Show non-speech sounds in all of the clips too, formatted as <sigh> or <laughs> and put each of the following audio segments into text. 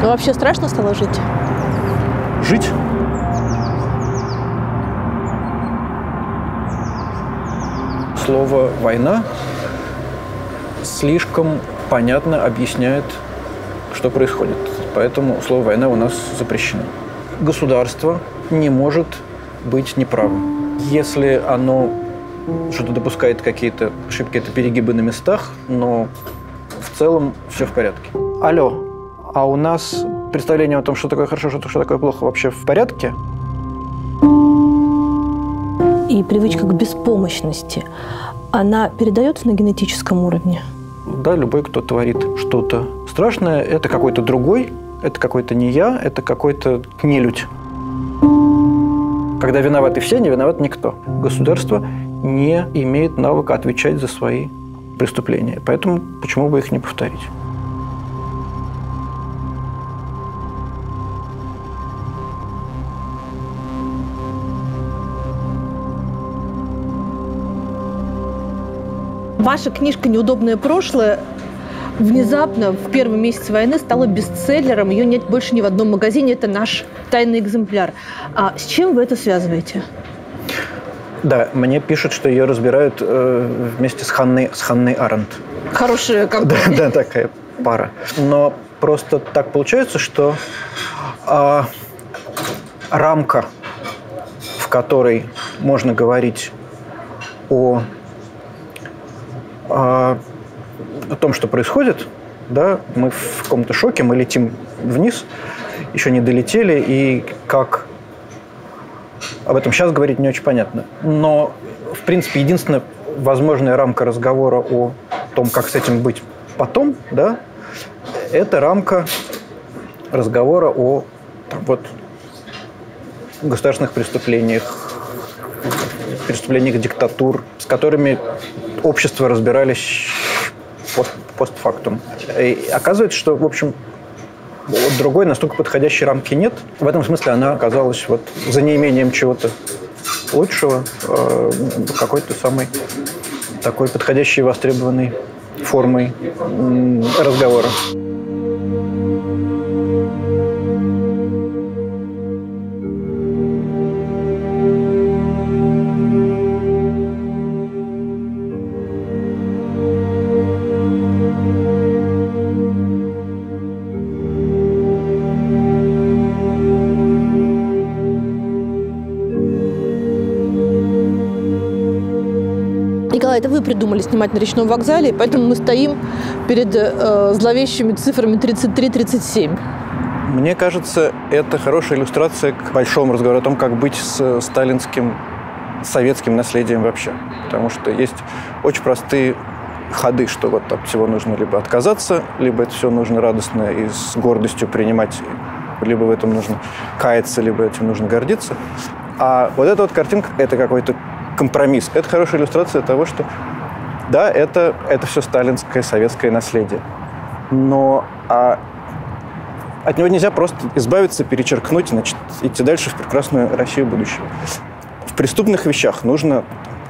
Но вообще страшно стало жить? Жить? Слово «война» слишком понятно объясняет, что происходит. Поэтому слово «война» у нас запрещено. Государство не может быть неправым. Если оно что-то допускает какие-то ошибки, это перегибы на местах, но в целом все в порядке. Алло, а у нас представление о том, что такое хорошо, что такое плохо, вообще в порядке? И привычка к беспомощности, она передается на генетическом уровне? Да, любой, кто творит что-то страшное, это какой-то другой, это какой-то не я, это какой-то нелюдь. Когда виноваты все, не виноват никто. Государство не имеет навыка отвечать за свои преступления. Поэтому почему бы их не повторить? Ваша книжка «Неудобное прошлое» внезапно в первый месяц войны стала бестселлером. Ее нет больше ни в одном магазине. Это наш тайный экземпляр. А с чем вы это связываете? Да, мне пишут, что ее разбирают э, вместе с Ханной, с Ханной Аренд. Хорошая компания. Да, да, такая пара. Но просто так получается, что э, рамка, в которой можно говорить о, о, о том, что происходит, да, мы в каком-то шоке, мы летим вниз, еще не долетели, и как об этом сейчас говорить не очень понятно. Но, в принципе, единственная возможная рамка разговора о том, как с этим быть потом, да, это рамка разговора о там, вот, государственных преступлениях, преступлениях диктатур, с которыми общество разбирались пост, постфактум. И оказывается, что, в общем, вот другой настолько подходящей рамки нет. В этом смысле она оказалась вот за неимением чего-то лучшего э, какой-то самой такой подходящей востребованной формой разговора. Это вы придумали снимать на речном вокзале, поэтому мы стоим перед э, зловещими цифрами 33-37. Мне кажется, это хорошая иллюстрация к большому разговору о том, как быть с сталинским советским наследием вообще. Потому что есть очень простые ходы, что вот от всего нужно либо отказаться, либо это все нужно радостно и с гордостью принимать, либо в этом нужно каяться, либо этим нужно гордиться. А вот эта вот картинка – это какой-то компромисс. Это хорошая иллюстрация того, что да, это, это все сталинское советское наследие. Но а, от него нельзя просто избавиться, перечеркнуть, значит, идти дальше в прекрасную Россию будущего. В преступных вещах нужно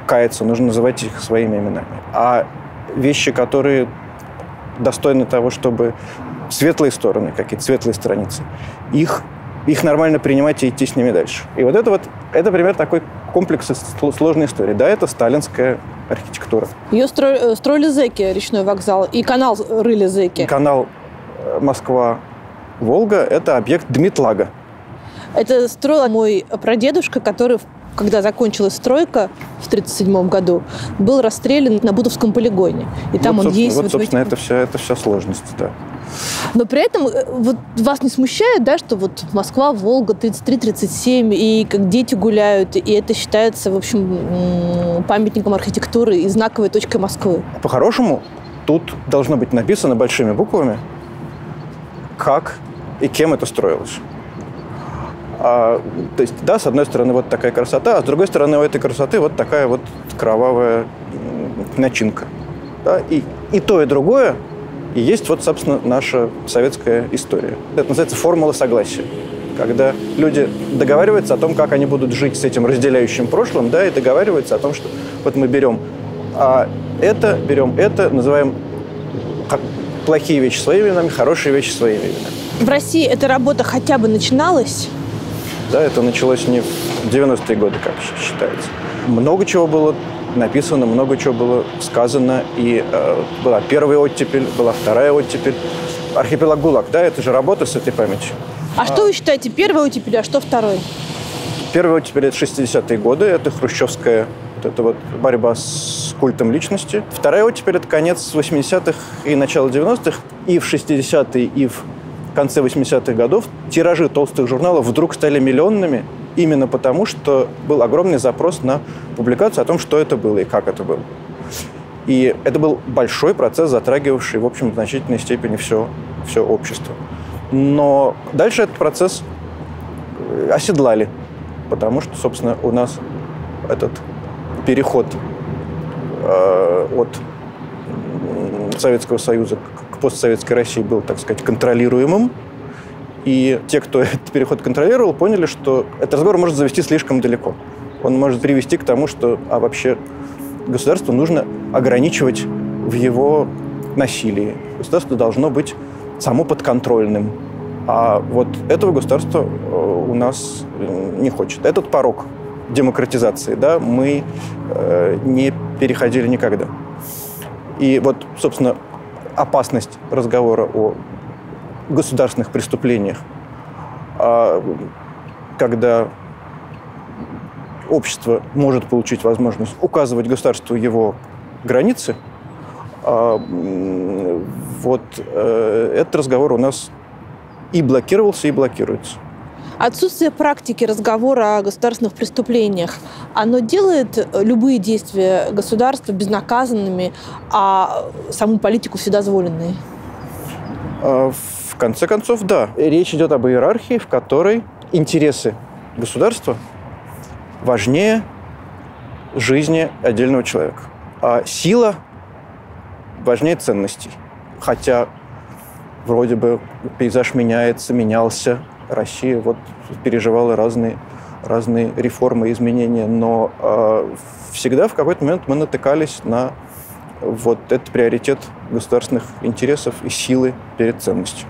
каяться, нужно называть их своими именами. А вещи, которые достойны того, чтобы светлые стороны, какие-то светлые страницы, их, их нормально принимать и идти с ними дальше. И вот это вот, это пример такой комплекса сложной истории. Да, это сталинская архитектура. Ее стро... строили зеки, речной вокзал, и канал рыли зеки. Канал э, Москва-Волга – это объект Дмитлага. Это строил мой прадедушка, который когда закончилась стройка в 1937 году, был расстрелян на Бутовском полигоне. И там вот, он действует. Вот, собственно, это вся, это вся сложность, да. Но при этом э, вот вас не смущает, да, что вот Москва, Волга, 33-37, и как дети гуляют, и это считается, в общем, памятником архитектуры и знаковой точкой Москвы? По-хорошему, тут должно быть написано большими буквами, как и кем это строилось. А, то есть, да, с одной стороны, вот такая красота, а с другой стороны, у этой красоты вот такая вот кровавая начинка. Да? И, и то, и другое и есть вот, собственно, наша советская история. Это называется формула согласия. Когда люди договариваются о том, как они будут жить с этим разделяющим прошлым, да, и договариваются о том, что вот мы берем а это, берем это, называем плохие вещи своими именами, хорошие вещи своими именами. В России эта работа хотя бы начиналась? Да, это началось не в 90-е годы, как считается. Много чего было написано, много чего было сказано. И э, была первая оттепель, была вторая оттепель. Архипелаг ГУЛАГ, да, это же работа с этой памятью. А, а что вы считаете, первая оттепель, а что второй? Первая оттепель – это 60-е годы, это хрущевская вот это вот борьба с культом личности. Вторая оттепель – это конец 80-х и начало 90-х. И в 60-е, и в конце 80-х годов тиражи толстых журналов вдруг стали миллионными именно потому, что был огромный запрос на публикацию о том, что это было и как это было. И это был большой процесс, затрагивавший, в общем, в значительной степени все, все общество. Но дальше этот процесс э, оседлали, потому что, собственно, у нас этот переход э, от Советского Союза постсоветской России был, так сказать, контролируемым. И те, кто <laughs> этот переход контролировал, поняли, что этот разговор может завести слишком далеко. Он может привести к тому, что а вообще государству нужно ограничивать в его насилии. Государство должно быть само подконтрольным. А вот этого государства э, у нас э, не хочет. Этот порог демократизации да, мы э, не переходили никогда. И вот, собственно, опасность разговора о государственных преступлениях, а, когда общество может получить возможность указывать государству его границы, а, вот э, этот разговор у нас и блокировался, и блокируется. Отсутствие практики разговора о государственных преступлениях, оно делает любые действия государства безнаказанными, а саму политику вседозволенной? А, в конце концов, да. Речь идет об иерархии, в которой интересы государства важнее жизни отдельного человека. А сила важнее ценностей. Хотя вроде бы пейзаж меняется, менялся, Россия вот переживала разные, разные реформы, изменения, но э, всегда в какой-то момент мы натыкались на вот этот приоритет государственных интересов и силы перед ценностью.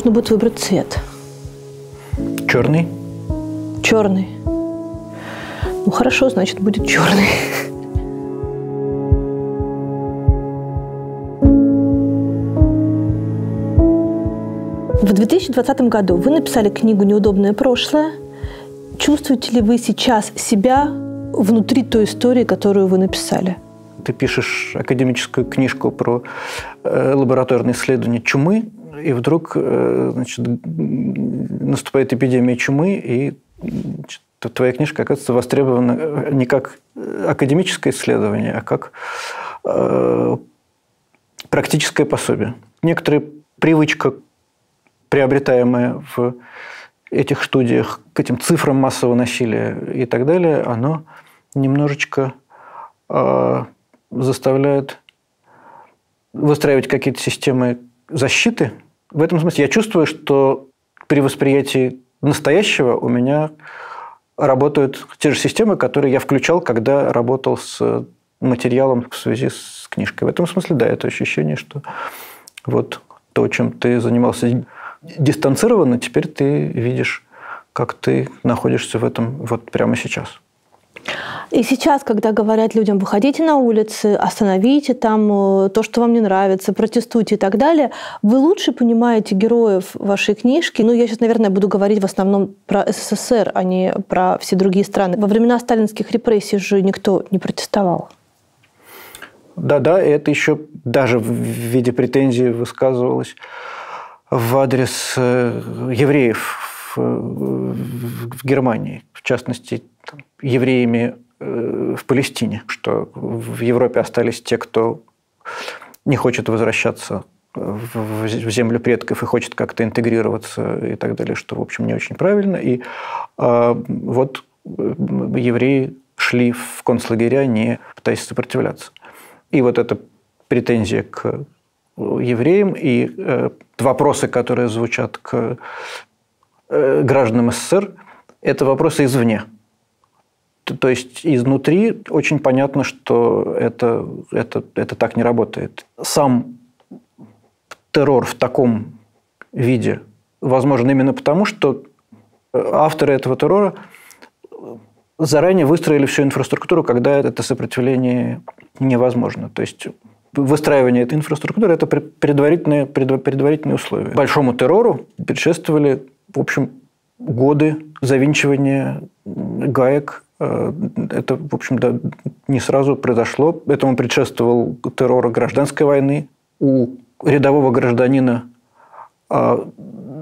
Нужно будет выбрать цвет. Черный? Черный. Ну хорошо, значит, будет черный. <laughs> В 2020 году вы написали книгу «Неудобное прошлое». Чувствуете ли вы сейчас себя внутри той истории, которую вы написали? Ты пишешь академическую книжку про э, лабораторные исследования чумы, и вдруг э, значит, наступает эпидемия чумы, и значит, твоя книжка, оказывается, востребована э, не как академическое исследование, а как э, практическое пособие. Некоторая привычка, приобретаемая в этих студиях к этим цифрам массового насилия и так далее, оно немножечко э, заставляет выстраивать какие-то системы защиты – в этом смысле я чувствую, что при восприятии настоящего у меня работают те же системы, которые я включал, когда работал с материалом в связи с книжкой. В этом смысле, да, это ощущение, что вот то, чем ты занимался дистанцированно, теперь ты видишь, как ты находишься в этом вот прямо сейчас. И сейчас, когда говорят людям, выходите на улицы, остановите там э, то, что вам не нравится, протестуйте и так далее, вы лучше понимаете героев вашей книжки. Ну, я сейчас, наверное, буду говорить в основном про СССР, а не про все другие страны. Во времена сталинских репрессий же никто не протестовал. Да-да, это еще даже в виде претензий высказывалось в адрес э, евреев в Германии, в частности, евреями э, в Палестине, что в Европе остались те, кто не хочет возвращаться в землю предков и хочет как-то интегрироваться и так далее, что, в общем, не очень правильно. И э, вот евреи шли в концлагеря, не пытаясь сопротивляться. И вот эта претензия к евреям, и э, вопросы, которые звучат к э, гражданам СССР, это вопросы извне. То есть изнутри очень понятно, что это, это, это так не работает. Сам террор в таком виде возможен именно потому, что авторы этого террора заранее выстроили всю инфраструктуру, когда это сопротивление невозможно. То есть выстраивание этой инфраструктуры – это предварительные, предварительные условия. Большому террору предшествовали, в общем, годы завинчивания гаек. Э, это, в общем, да, не сразу произошло. Этому предшествовал террор гражданской войны. У рядового гражданина а,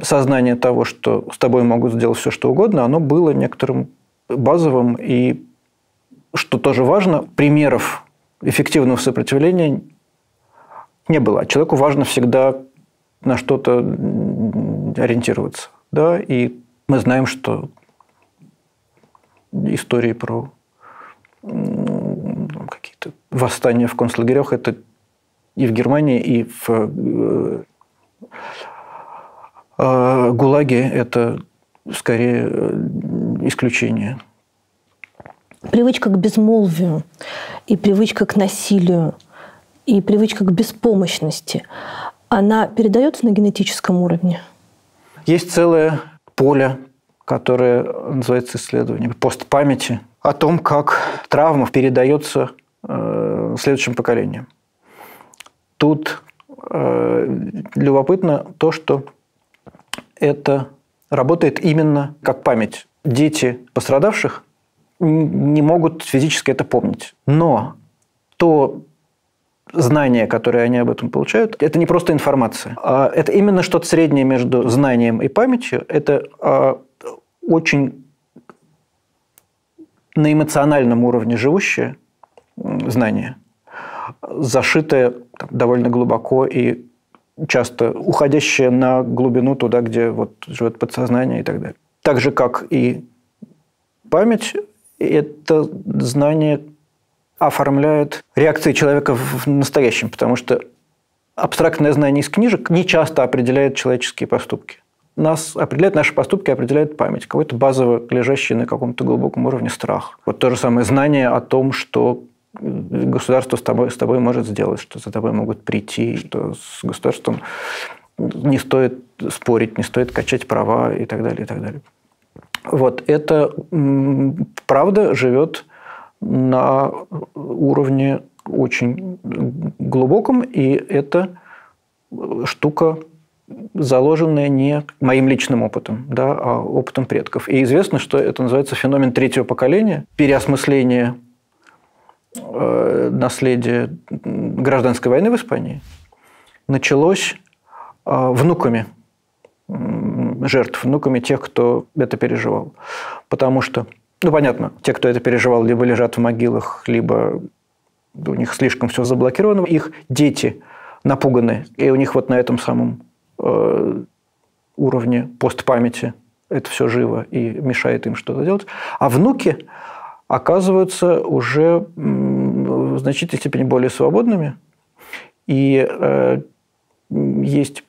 сознание того, что с тобой могут сделать все, что угодно, оно было некоторым базовым. И, что тоже важно, примеров эффективного сопротивления не было. Человеку важно всегда на что-то ориентироваться. Да? И мы знаем, что истории про какие-то восстания в концлагерях это и в Германии, и в э, э, ГУЛАГе это скорее э, исключение. Привычка к безмолвию и привычка к насилию и привычка к беспомощности, она передается на генетическом уровне? Есть целое поле, которое называется исследование постпамяти, о том, как травма передается э, следующим поколениям. Тут э, любопытно то, что это работает именно как память. Дети пострадавших не могут физически это помнить. Но то знания, которые они об этом получают, это не просто информация. А это именно что-то среднее между знанием и памятью. Это а, очень на эмоциональном уровне живущее знание, зашитое довольно глубоко и часто уходящее на глубину туда, где вот живет подсознание и так далее. Так же, как и память, это знание оформляет реакции человека в настоящем, потому что абстрактное знание из книжек не часто определяет человеческие поступки. Нас определяет, наши поступки определяет память, какой-то базово лежащий на каком-то глубоком уровне страх. Вот то же самое знание о том, что государство с тобой, с тобой может сделать, что за тобой могут прийти, что с государством не стоит спорить, не стоит качать права и так далее, и так далее. Вот это правда живет на уровне очень глубоком, и это штука, заложенная не моим личным опытом, да, а опытом предков. И известно, что это называется феномен третьего поколения, переосмысление э, наследия гражданской войны в Испании началось э, внуками жертв, внуками тех, кто это переживал. Потому что ну, понятно, те, кто это переживал, либо лежат в могилах, либо у них слишком все заблокировано. Их дети напуганы, и у них вот на этом самом э, уровне постпамяти это все живо и мешает им что-то делать. А внуки оказываются уже в значительной степени более свободными. И э, есть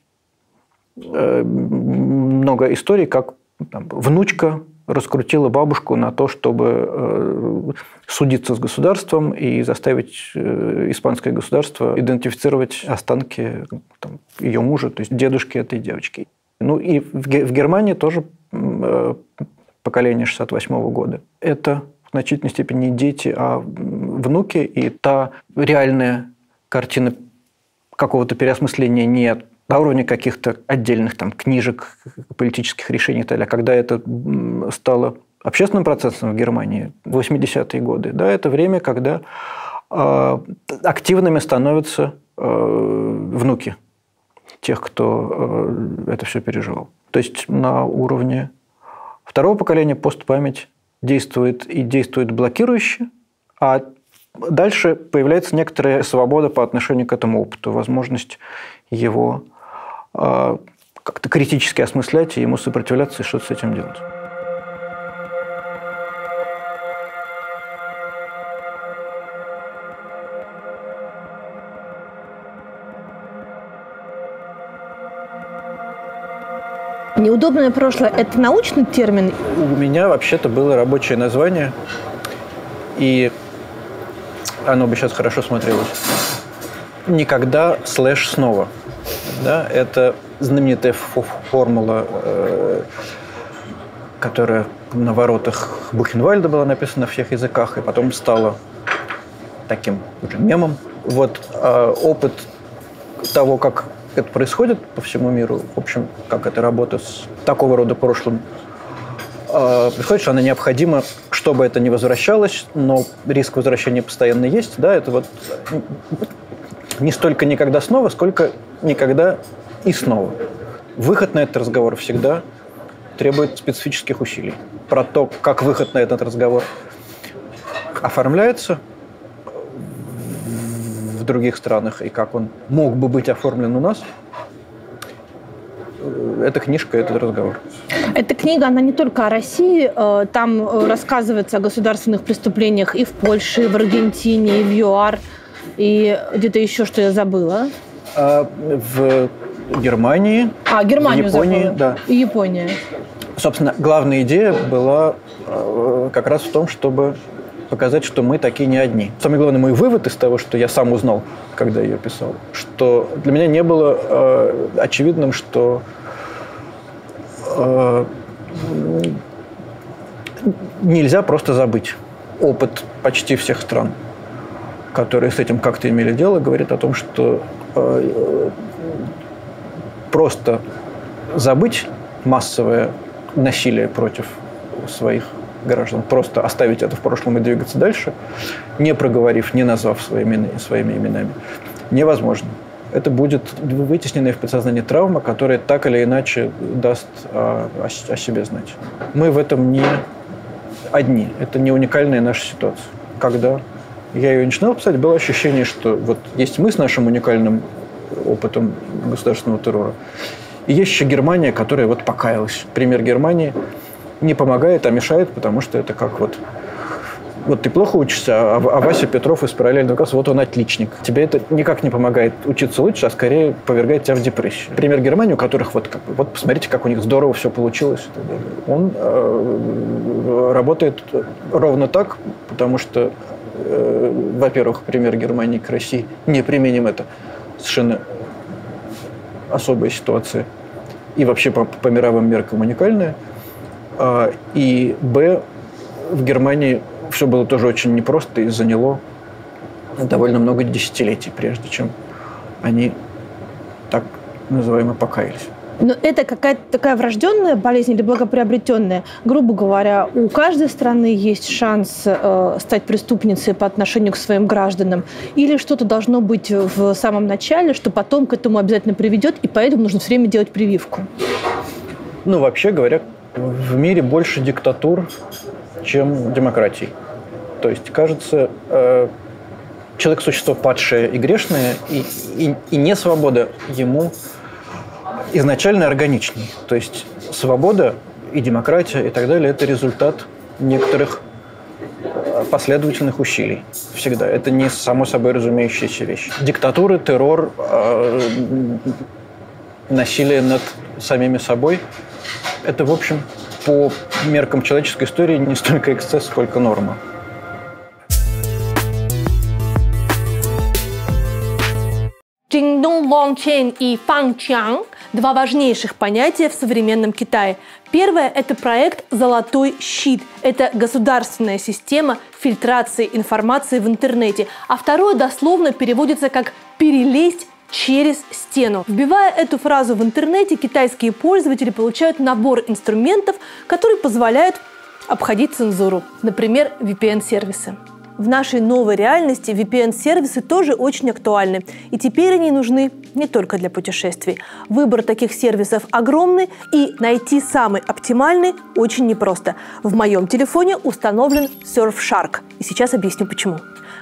э, много историй, как там, внучка раскрутила бабушку на то, чтобы э, судиться с государством и заставить э, испанское государство идентифицировать останки там, ее мужа, то есть дедушки этой девочки. Ну и в Германии тоже э, поколение 68 -го года. Это в значительной степени не дети, а внуки, и та реальная картина какого-то переосмысления нет на уровне каких-то отдельных там, книжек, политических решений и так далее. Когда это стало общественным процессом в Германии, 80-е годы, да, это время, когда э, активными становятся э, внуки тех, кто э, это все переживал. То есть на уровне второго поколения постпамять действует и действует блокирующе, а дальше появляется некоторая свобода по отношению к этому опыту, возможность его а, как-то критически осмыслять и ему сопротивляться и что-то с этим делать. Неудобное прошлое – это научный термин? У меня вообще-то было рабочее название, и оно бы сейчас хорошо смотрелось. Никогда слэш снова – да, это знаменитая формула, э, которая на воротах Бухенвальда была написана на всех языках, и потом стала таким уже мемом. Вот э, опыт того, как это происходит по всему миру, в общем, как эта работа с такого рода прошлым э, происходит, что она необходима, чтобы это не возвращалось, но риск возвращения постоянно есть, да, это вот не столько никогда снова, сколько никогда и снова. Выход на этот разговор всегда требует специфических усилий. Про то, как выход на этот разговор оформляется в других странах и как он мог бы быть оформлен у нас, эта книжка, этот разговор. Эта книга, она не только о России, э, там э, рассказывается о государственных преступлениях и в Польше, и в Аргентине, и в ЮАР, и где-то еще, что я забыла. А в Германии. А, Германию Японии, забыла. да. И Япония. Собственно, главная идея была э, как раз в том, чтобы показать, что мы такие не одни. Самый главный мой вывод из того, что я сам узнал, когда я писал, что для меня не было э, очевидным, что э, нельзя просто забыть опыт почти всех стран, которые с этим как-то имели дело, говорит о том, что э, просто забыть массовое насилие против своих граждан, просто оставить это в прошлом и двигаться дальше, не проговорив, не назвав своими, своими именами, невозможно. Это будет вытесненная в подсознании травма, которая так или иначе даст о, о, о себе знать. Мы в этом не одни. Это не уникальная наша ситуация. Когда я ее начинал писать, было ощущение, что вот есть мы с нашим уникальным опытом государственного террора, и есть еще Германия, которая вот покаялась. Пример Германии не помогает, а мешает, потому что это как вот вот ты плохо учишься, а, а Вася Петров из параллельного класса, вот он отличник. Тебе это никак не помогает учиться лучше, а скорее повергает тебя в депрессию. Пример Германии, у которых вот, как, вот посмотрите, как у них здорово все получилось. Он э, работает ровно так, потому что, э, во-первых, пример Германии к России, не применим это совершенно особая ситуация и вообще по, по мировым меркам уникальная. А, и Б, в Германии все было тоже очень непросто и заняло довольно много десятилетий, прежде чем они так называемо покаялись. Но это какая-то такая врожденная болезнь или благоприобретенная? Грубо говоря, у каждой страны есть шанс э, стать преступницей по отношению к своим гражданам? Или что-то должно быть в самом начале, что потом к этому обязательно приведет, и поэтому нужно все время делать прививку? Ну, вообще говоря, в мире больше диктатур, чем демократий. То есть, кажется, э, человек – существо падшее и грешное, и, и, и не свобода ему изначально органичней. То есть свобода и демократия и так далее – это результат некоторых э, последовательных усилий. Всегда. Это не само собой разумеющаяся вещь. Диктатуры, террор, э, насилие над самими собой – это, в общем, по меркам человеческой истории не столько эксцесс, сколько норма. Чиндун Лончен и Фан Чанг – два важнейших понятия в современном Китае. Первое – это проект «Золотой щит». Это государственная система фильтрации информации в интернете. А второе дословно переводится как «перелезть через стену. Вбивая эту фразу в интернете, китайские пользователи получают набор инструментов, которые позволяют обходить цензуру, например, VPN-сервисы. В нашей новой реальности VPN-сервисы тоже очень актуальны. И теперь они нужны не только для путешествий. Выбор таких сервисов огромный, и найти самый оптимальный очень непросто. В моем телефоне установлен Surfshark. И сейчас объясню почему.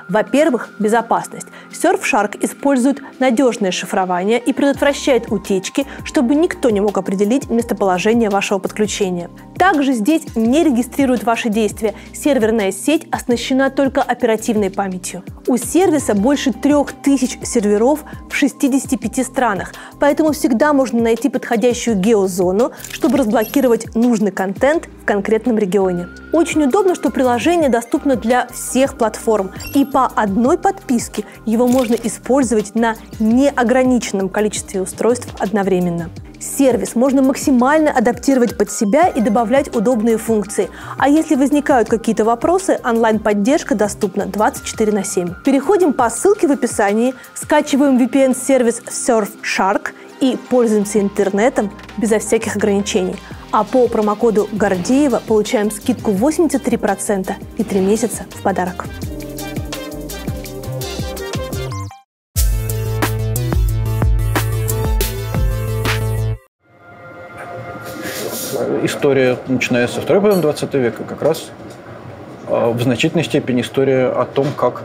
Во-первых, безопасность. Surfshark использует надежное шифрование и предотвращает утечки, чтобы никто не мог определить местоположение вашего подключения. Также здесь не регистрируют ваши действия. Серверная сеть оснащена только оперативной памятью. У сервиса больше трех тысяч серверов в 65 странах, поэтому всегда можно найти подходящую геозону, чтобы разблокировать нужный контент в конкретном регионе. Очень удобно, что приложение доступно для всех платформ, и по одной подписке его можно использовать на неограниченном количестве устройств одновременно. Сервис можно максимально адаптировать под себя и добавлять удобные функции. А если возникают какие-то вопросы, онлайн-поддержка доступна 24 на 7. Переходим по ссылке в описании, скачиваем VPN-сервис Surfshark и пользуемся интернетом безо всяких ограничений. А по промокоду Гордеева получаем скидку 83% и 3 месяца в подарок. История, начиная со второй половины 20 века, как раз а, в значительной степени история о том, как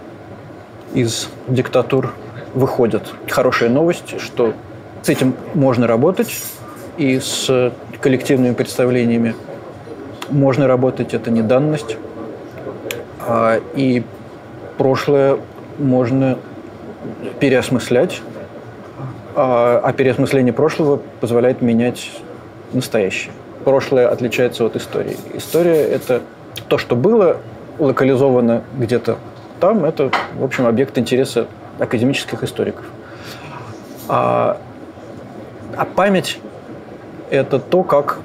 из диктатур выходят. Хорошая новость, что с этим можно работать, и с коллективными представлениями можно работать, это не данность. А, и прошлое можно переосмыслять, а, а переосмысление прошлого позволяет менять настоящее прошлое отличается от истории. История – это то, что было локализовано где-то там, это, в общем, объект интереса академических историков. А, а память – это то, как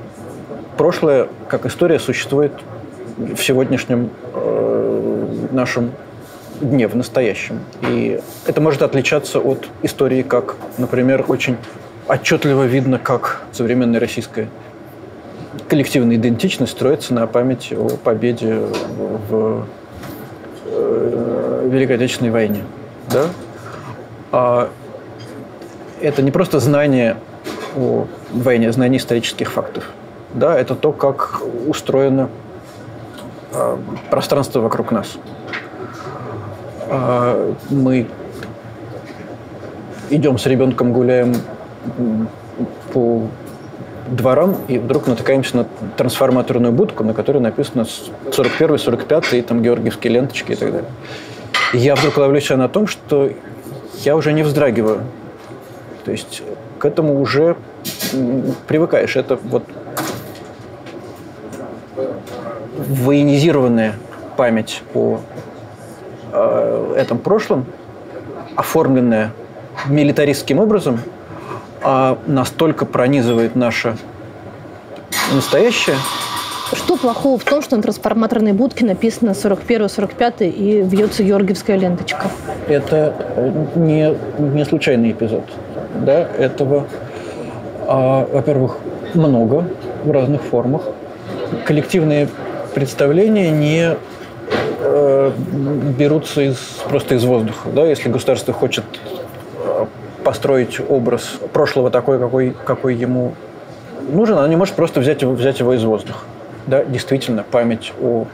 прошлое, как история существует в сегодняшнем э, нашем дне, в настоящем. И это может отличаться от истории, как, например, очень отчетливо видно, как современная российская коллективная идентичность строится на память о победе в э, Великой Отечественной войне. Да? А это не просто знание о войне, знание исторических фактов. Да, это то, как устроено а, пространство вокруг нас. А, мы идем с ребенком, гуляем по дворам и вдруг натыкаемся на трансформаторную будку, на которой написано 41 45 и там георгиевские ленточки и так далее. И я вдруг ловлю себя на том, что я уже не вздрагиваю. То есть к этому уже привыкаешь. Это вот военизированная память о э, этом прошлом, оформленная милитаристским образом – а настолько пронизывает наше настоящее. Что плохого в том, что на трансформаторной будке написано 41-45 и вьется георгиевская ленточка? Это э, не, не случайный эпизод. Да, этого, а, во-первых, много в разных формах. Коллективные представления не э, берутся из, просто из воздуха. Да? Если государство хочет построить образ прошлого такой, какой, какой ему нужен, она не может просто взять его, взять его из воздуха. Да, действительно, память о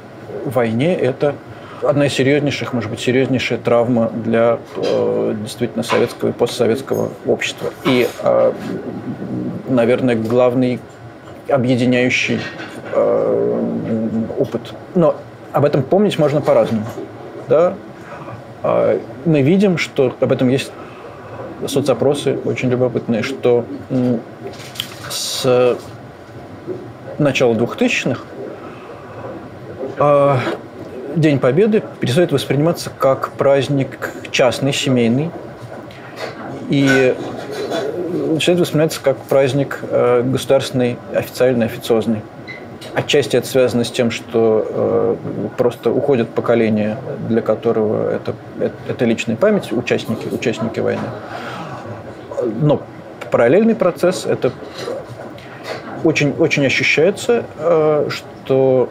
войне – это одна из серьезнейших, может быть, серьезнейшая травма для э, действительно советского и постсоветского общества. И, э, наверное, главный объединяющий э, опыт. Но об этом помнить можно по-разному. Да? Э, мы видим, что об этом есть соцопросы очень любопытные, что с начала 2000-х а, День Победы перестает восприниматься как праздник частный, семейный, и начинает восприниматься как праздник э, государственный, официальный, официозный. Отчасти это связано с тем, что э, просто уходит поколение, для которого это, это, это личная память, участники, участники войны. Но параллельный процесс – это очень, очень ощущается, э, что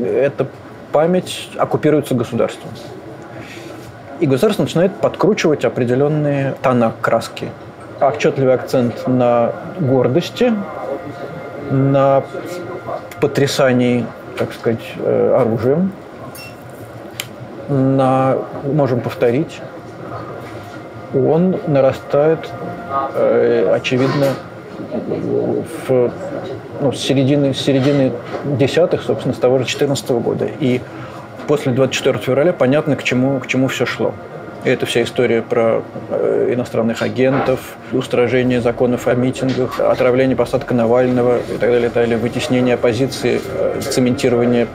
эта память оккупируется государством. И государство начинает подкручивать определенные тона краски. Отчетливый акцент на гордости, на потрясании, так сказать, э, оружием, на можем повторить, он нарастает, э, очевидно, в, ну, с, середины, с середины десятых, собственно, с того же 2014 года. И после 24 февраля понятно, к чему, к чему все шло. Это вся история про э, иностранных агентов, устражение законов о митингах, отравление посадка Навального и так далее, и так далее вытеснение оппозиции, э, цементирование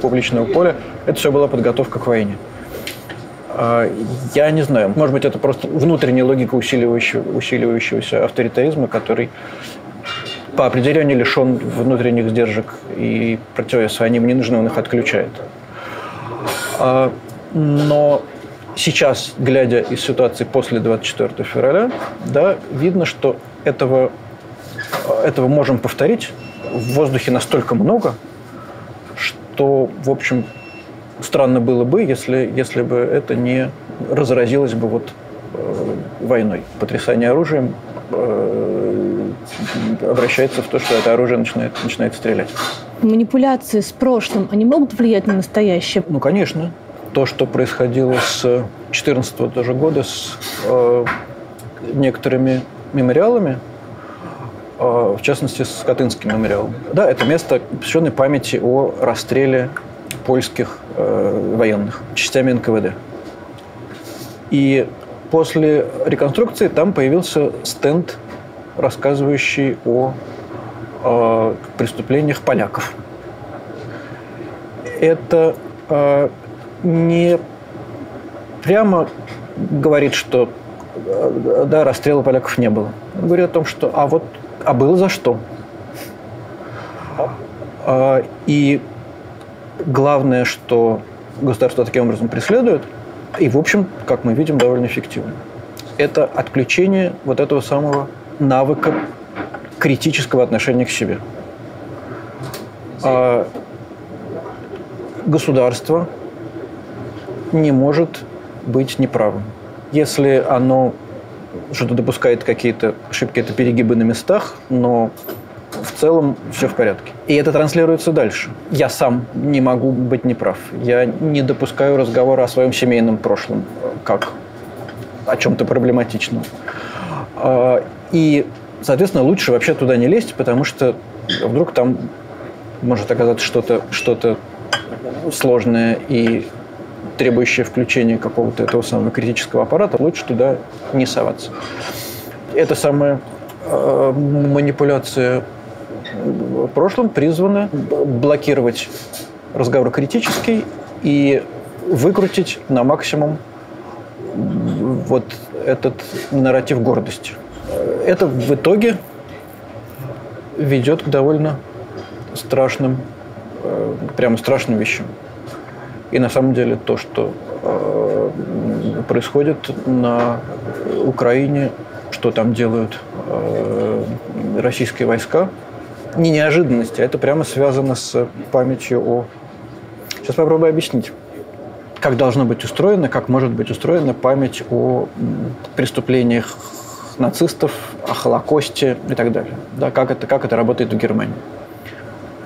публичного поля. Это все была подготовка к войне. А, я не знаю, может быть, это просто внутренняя логика усиливающего, усиливающегося авторитаризма, который по определению лишен внутренних сдержек и противовеса. Они мне нужны, он их отключает. А, но сейчас, глядя из ситуации после 24 февраля, да, видно, что этого, этого можем повторить. В воздухе настолько много, что, в общем, странно было бы, если, если бы это не разразилось бы вот э, войной. Потрясание оружием э, обращается в то, что это оружие начинает, начинает стрелять. Манипуляции с прошлым, они могут влиять на настоящее? Ну, конечно. То, что происходило с 2014 тоже года с э, некоторыми мемориалами, э, в частности, с Катынским мемориалом. Да, это место, посвященное памяти о расстреле польских э, военных частями НКВД. И после реконструкции там появился стенд, рассказывающий о, о преступлениях поляков. Это э, не прямо говорит, что да, расстрела поляков не было. Он говорит о том, что а вот а было за что. А, и главное, что государство таким образом преследует, и, в общем, как мы видим, довольно эффективно, это отключение вот этого самого навыка критического отношения к себе. А государство не может быть неправым. Если оно что-то допускает какие-то ошибки, это перегибы на местах, но в целом все в порядке. И это транслируется дальше. Я сам не могу быть неправ. Я не допускаю разговора о своем семейном прошлом, как о чем-то проблематичном. А, и, соответственно, лучше вообще туда не лезть, потому что вдруг там может оказаться что-то что сложное и требующее включения какого-то этого самого критического аппарата, лучше туда не соваться. Это самая э, манипуляция в прошлом призваны блокировать разговор критический и выкрутить на максимум вот этот нарратив гордости. Это в итоге ведет к довольно страшным, э, прямо страшным вещам. И на самом деле то, что э, происходит на Украине, что там делают э, российские войска, не неожиданности, а это прямо связано с памятью о... Сейчас попробую объяснить как должно быть устроено, как может быть устроена память о преступлениях нацистов, о Холокосте и так далее. Да, как, это, как это работает в Германии.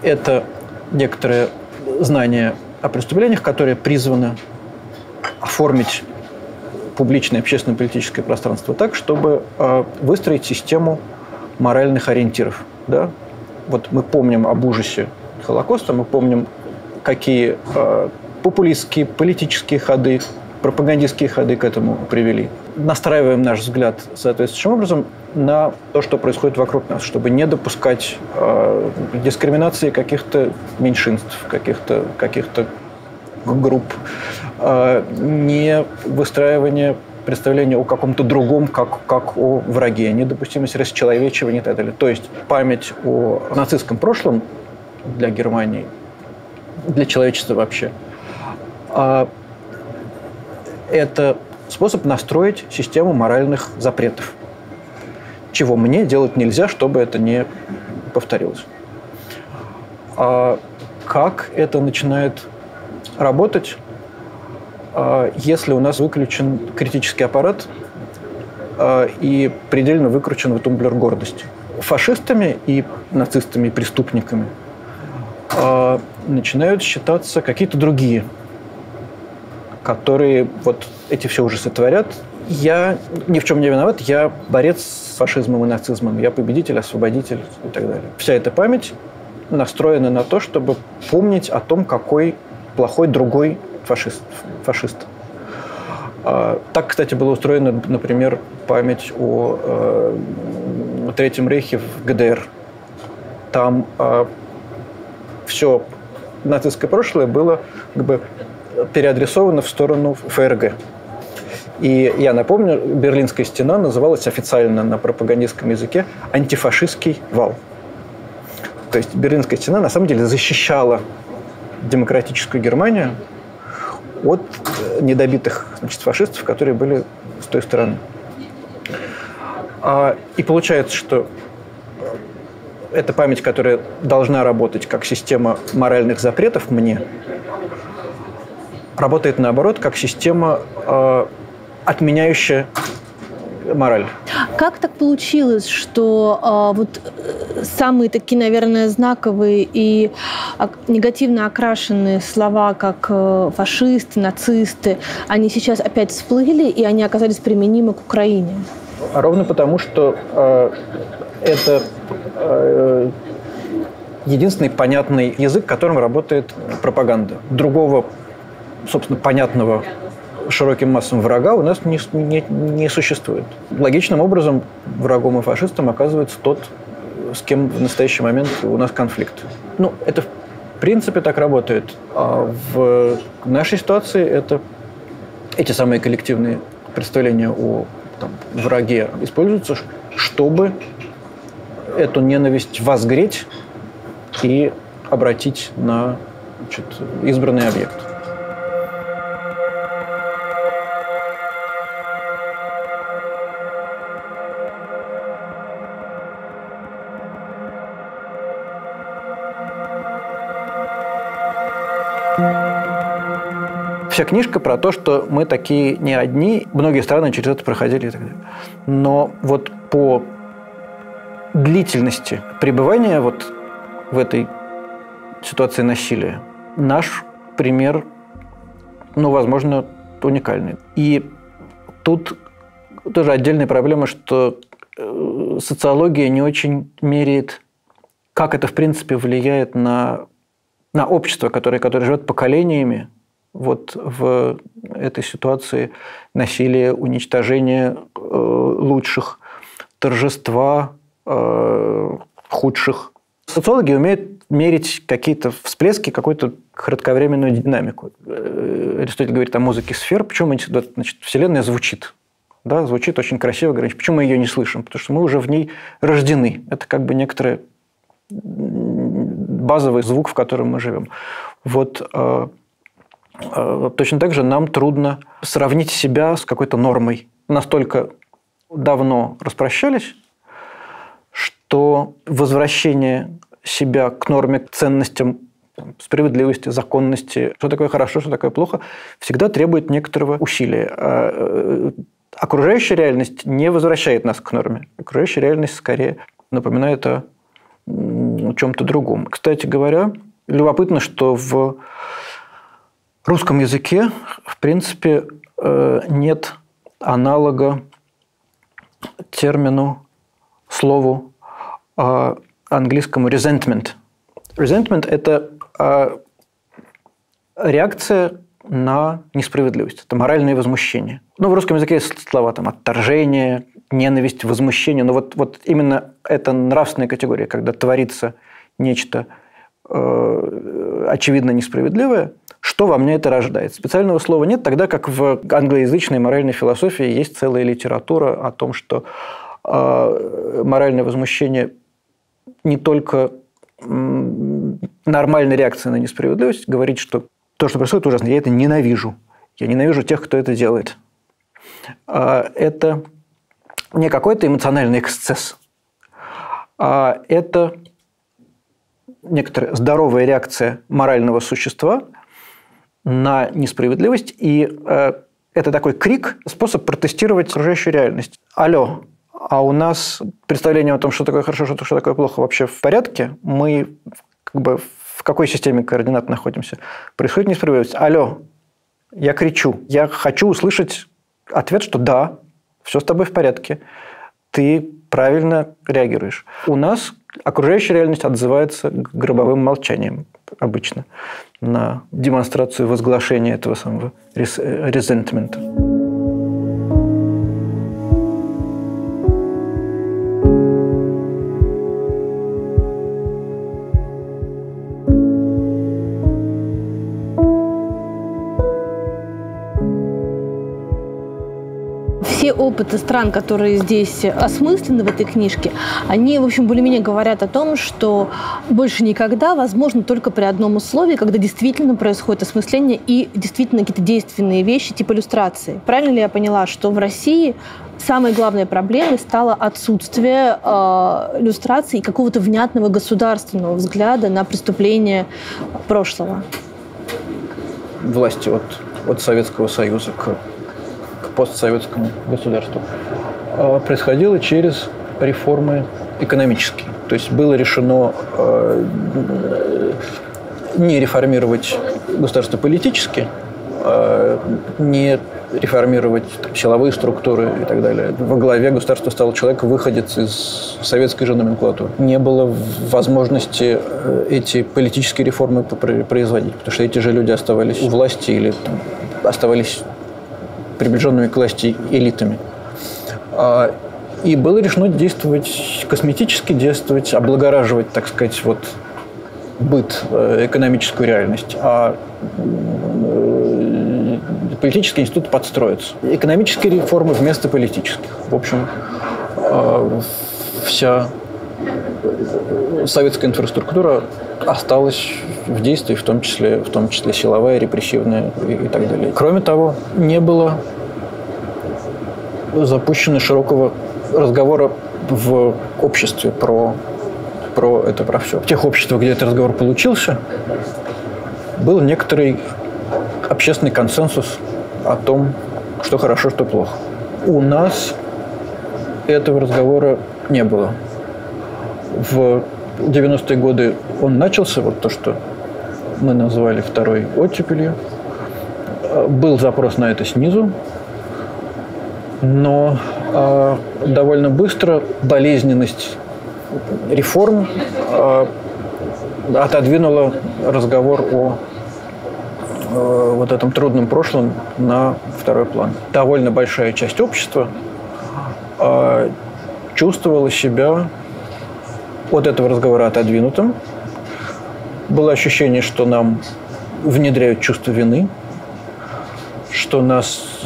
Это некоторое знание о преступлениях, которые призваны оформить публичное общественно-политическое пространство так, чтобы э, выстроить систему моральных ориентиров. Да? вот мы помним об ужасе Холокоста, мы помним, какие э, популистские, политические ходы, пропагандистские ходы к этому привели. Настраиваем наш взгляд соответствующим образом на то, что происходит вокруг нас, чтобы не допускать э, дискриминации каких-то меньшинств, каких-то каких групп, э, не выстраивание представление о каком-то другом, как, как о враге, недопустимость расчеловечивания и так далее. То есть память о нацистском прошлом для Германии, для человечества вообще, а, это способ настроить систему моральных запретов, чего мне делать нельзя, чтобы это не повторилось. А как это начинает работать? А, если у нас выключен критический аппарат а, и предельно выкручен в тумблер гордости. Фашистами и нацистами, и преступниками а, начинают считаться какие-то другие, которые вот эти все ужасы творят. Я ни в чем не виноват, я борец с фашизмом и нацизмом, я победитель, освободитель и так далее. Вся эта память настроена на то, чтобы помнить о том, какой плохой другой фашист. фашист. А, так, кстати, было устроено, например, память о э, Третьем рейхе в ГДР. Там э, все нацистское прошлое было как бы переадресовано в сторону ФРГ. И я напомню, Берлинская стена называлась официально на пропагандистском языке антифашистский вал. То есть Берлинская стена на самом деле защищала демократическую Германию от э, недобитых значит, фашистов, которые были с той стороны. А, и получается, что эта память, которая должна работать как система моральных запретов мне, работает наоборот как система, э, отменяющая мораль. Как так получилось, что а, вот э, самые такие, наверное, знаковые и негативно окрашенные слова, как э, фашисты, нацисты, они сейчас опять всплыли и они оказались применимы к Украине? Ровно потому, что э, это э, единственный понятный язык, которым работает пропаганда. Другого, собственно, понятного широким массам врага у нас не, не, не существует. Логичным образом врагом и фашистом оказывается тот, с кем в настоящий момент у нас конфликт. Ну, это в принципе так работает. А в нашей ситуации это эти самые коллективные представления о там, враге используются, чтобы эту ненависть возгреть и обратить на значит, избранный объект. Вся книжка про то, что мы такие не одни, многие страны через это проходили и так далее. Но вот по длительности пребывания вот в этой ситуации насилия наш пример, ну, возможно, уникальный. И тут тоже отдельная проблема, что э, социология не очень меряет, как это, в принципе, влияет на, на общество, которое, которое живет поколениями, вот в этой ситуации насилие, уничтожение э, лучших, торжества э, худших. Социологи умеют мерить какие-то всплески, какую-то кратковременную динамику. Э, Аристотель говорит о музыке сфер. Почему значит, Вселенная звучит? Да, звучит очень красиво. Говорит, почему мы ее не слышим? Потому что мы уже в ней рождены. Это как бы некоторый базовый звук, в котором мы живем. Вот точно так же нам трудно сравнить себя с какой-то нормой. Настолько давно распрощались, что возвращение себя к норме, к ценностям, справедливости, законности, что такое хорошо, что такое плохо, всегда требует некоторого усилия. А э, окружающая реальность не возвращает нас к норме. Окружающая реальность скорее напоминает о чем-то другом. Кстати говоря, любопытно, что в русском языке, в принципе, э, нет аналога термину, слову а, английскому resentment. Resentment – это а, реакция на несправедливость. Это моральное возмущение. Ну, в русском языке есть слова там отторжение, ненависть, возмущение. Но вот, вот именно это нравственная категория, когда творится нечто э, очевидно несправедливое – что во мне это рождает? Специального слова нет, тогда как в англоязычной моральной философии есть целая литература о том, что э, моральное возмущение не только нормальная реакция на несправедливость, говорит, что то, что происходит, ужасно. Я это ненавижу. Я ненавижу тех, кто это делает. А, это не какой-то эмоциональный эксцесс, а это некоторая здоровая реакция морального существа на несправедливость. И э, это такой крик, способ протестировать окружающую реальность. Алло, а у нас представление о том, что такое хорошо, что такое плохо, вообще в порядке? Мы как бы в какой системе координат находимся? Происходит несправедливость. Алло, Я кричу. Я хочу услышать ответ, что да, все с тобой в порядке. Ты правильно реагируешь. У нас окружающая реальность отзывается гробовым молчанием обычно на демонстрацию возглашения этого самого резентмента. Опыты стран, которые здесь осмыслены в этой книжке, они, в общем, более-менее говорят о том, что больше никогда возможно только при одном условии, когда действительно происходит осмысление и действительно какие-то действенные вещи типа иллюстрации. Правильно ли я поняла, что в России самой главной проблемой стало отсутствие э, иллюстрации и какого-то внятного государственного взгляда на преступления прошлого? Власти от, от Советского Союза к постсоветскому государству, а, происходило через реформы экономические. То есть было решено а, не реформировать государство политически, а, не реформировать там, силовые структуры и так далее. Во главе государства стал человек, выходец из советской же номенклатуры. Не было возможности э, эти политические реформы производить, потому что эти же люди оставались у власти или там, оставались приближенными к власти элитами. А, и было решено действовать косметически, действовать, облагораживать, так сказать, вот быт, э, экономическую реальность. А э, политический институт подстроится. Экономические реформы вместо политических. В общем, а, вся советская инфраструктура осталась в действии, в том числе, в том числе силовая, репрессивная и, и так далее. Кроме того, не было запущено широкого разговора в обществе про, про это, про все. В тех обществах, где этот разговор получился, был некоторый общественный консенсус о том, что хорошо, что плохо. У нас этого разговора не было. В 90-е годы он начался, вот то, что мы назвали второй оттепелью. Был запрос на это снизу, но э, довольно быстро болезненность реформ э, отодвинула разговор о э, вот этом трудном прошлом на второй план. Довольно большая часть общества э, чувствовала себя от этого разговора отодвинутым. Было ощущение, что нам внедряют чувство вины, что нас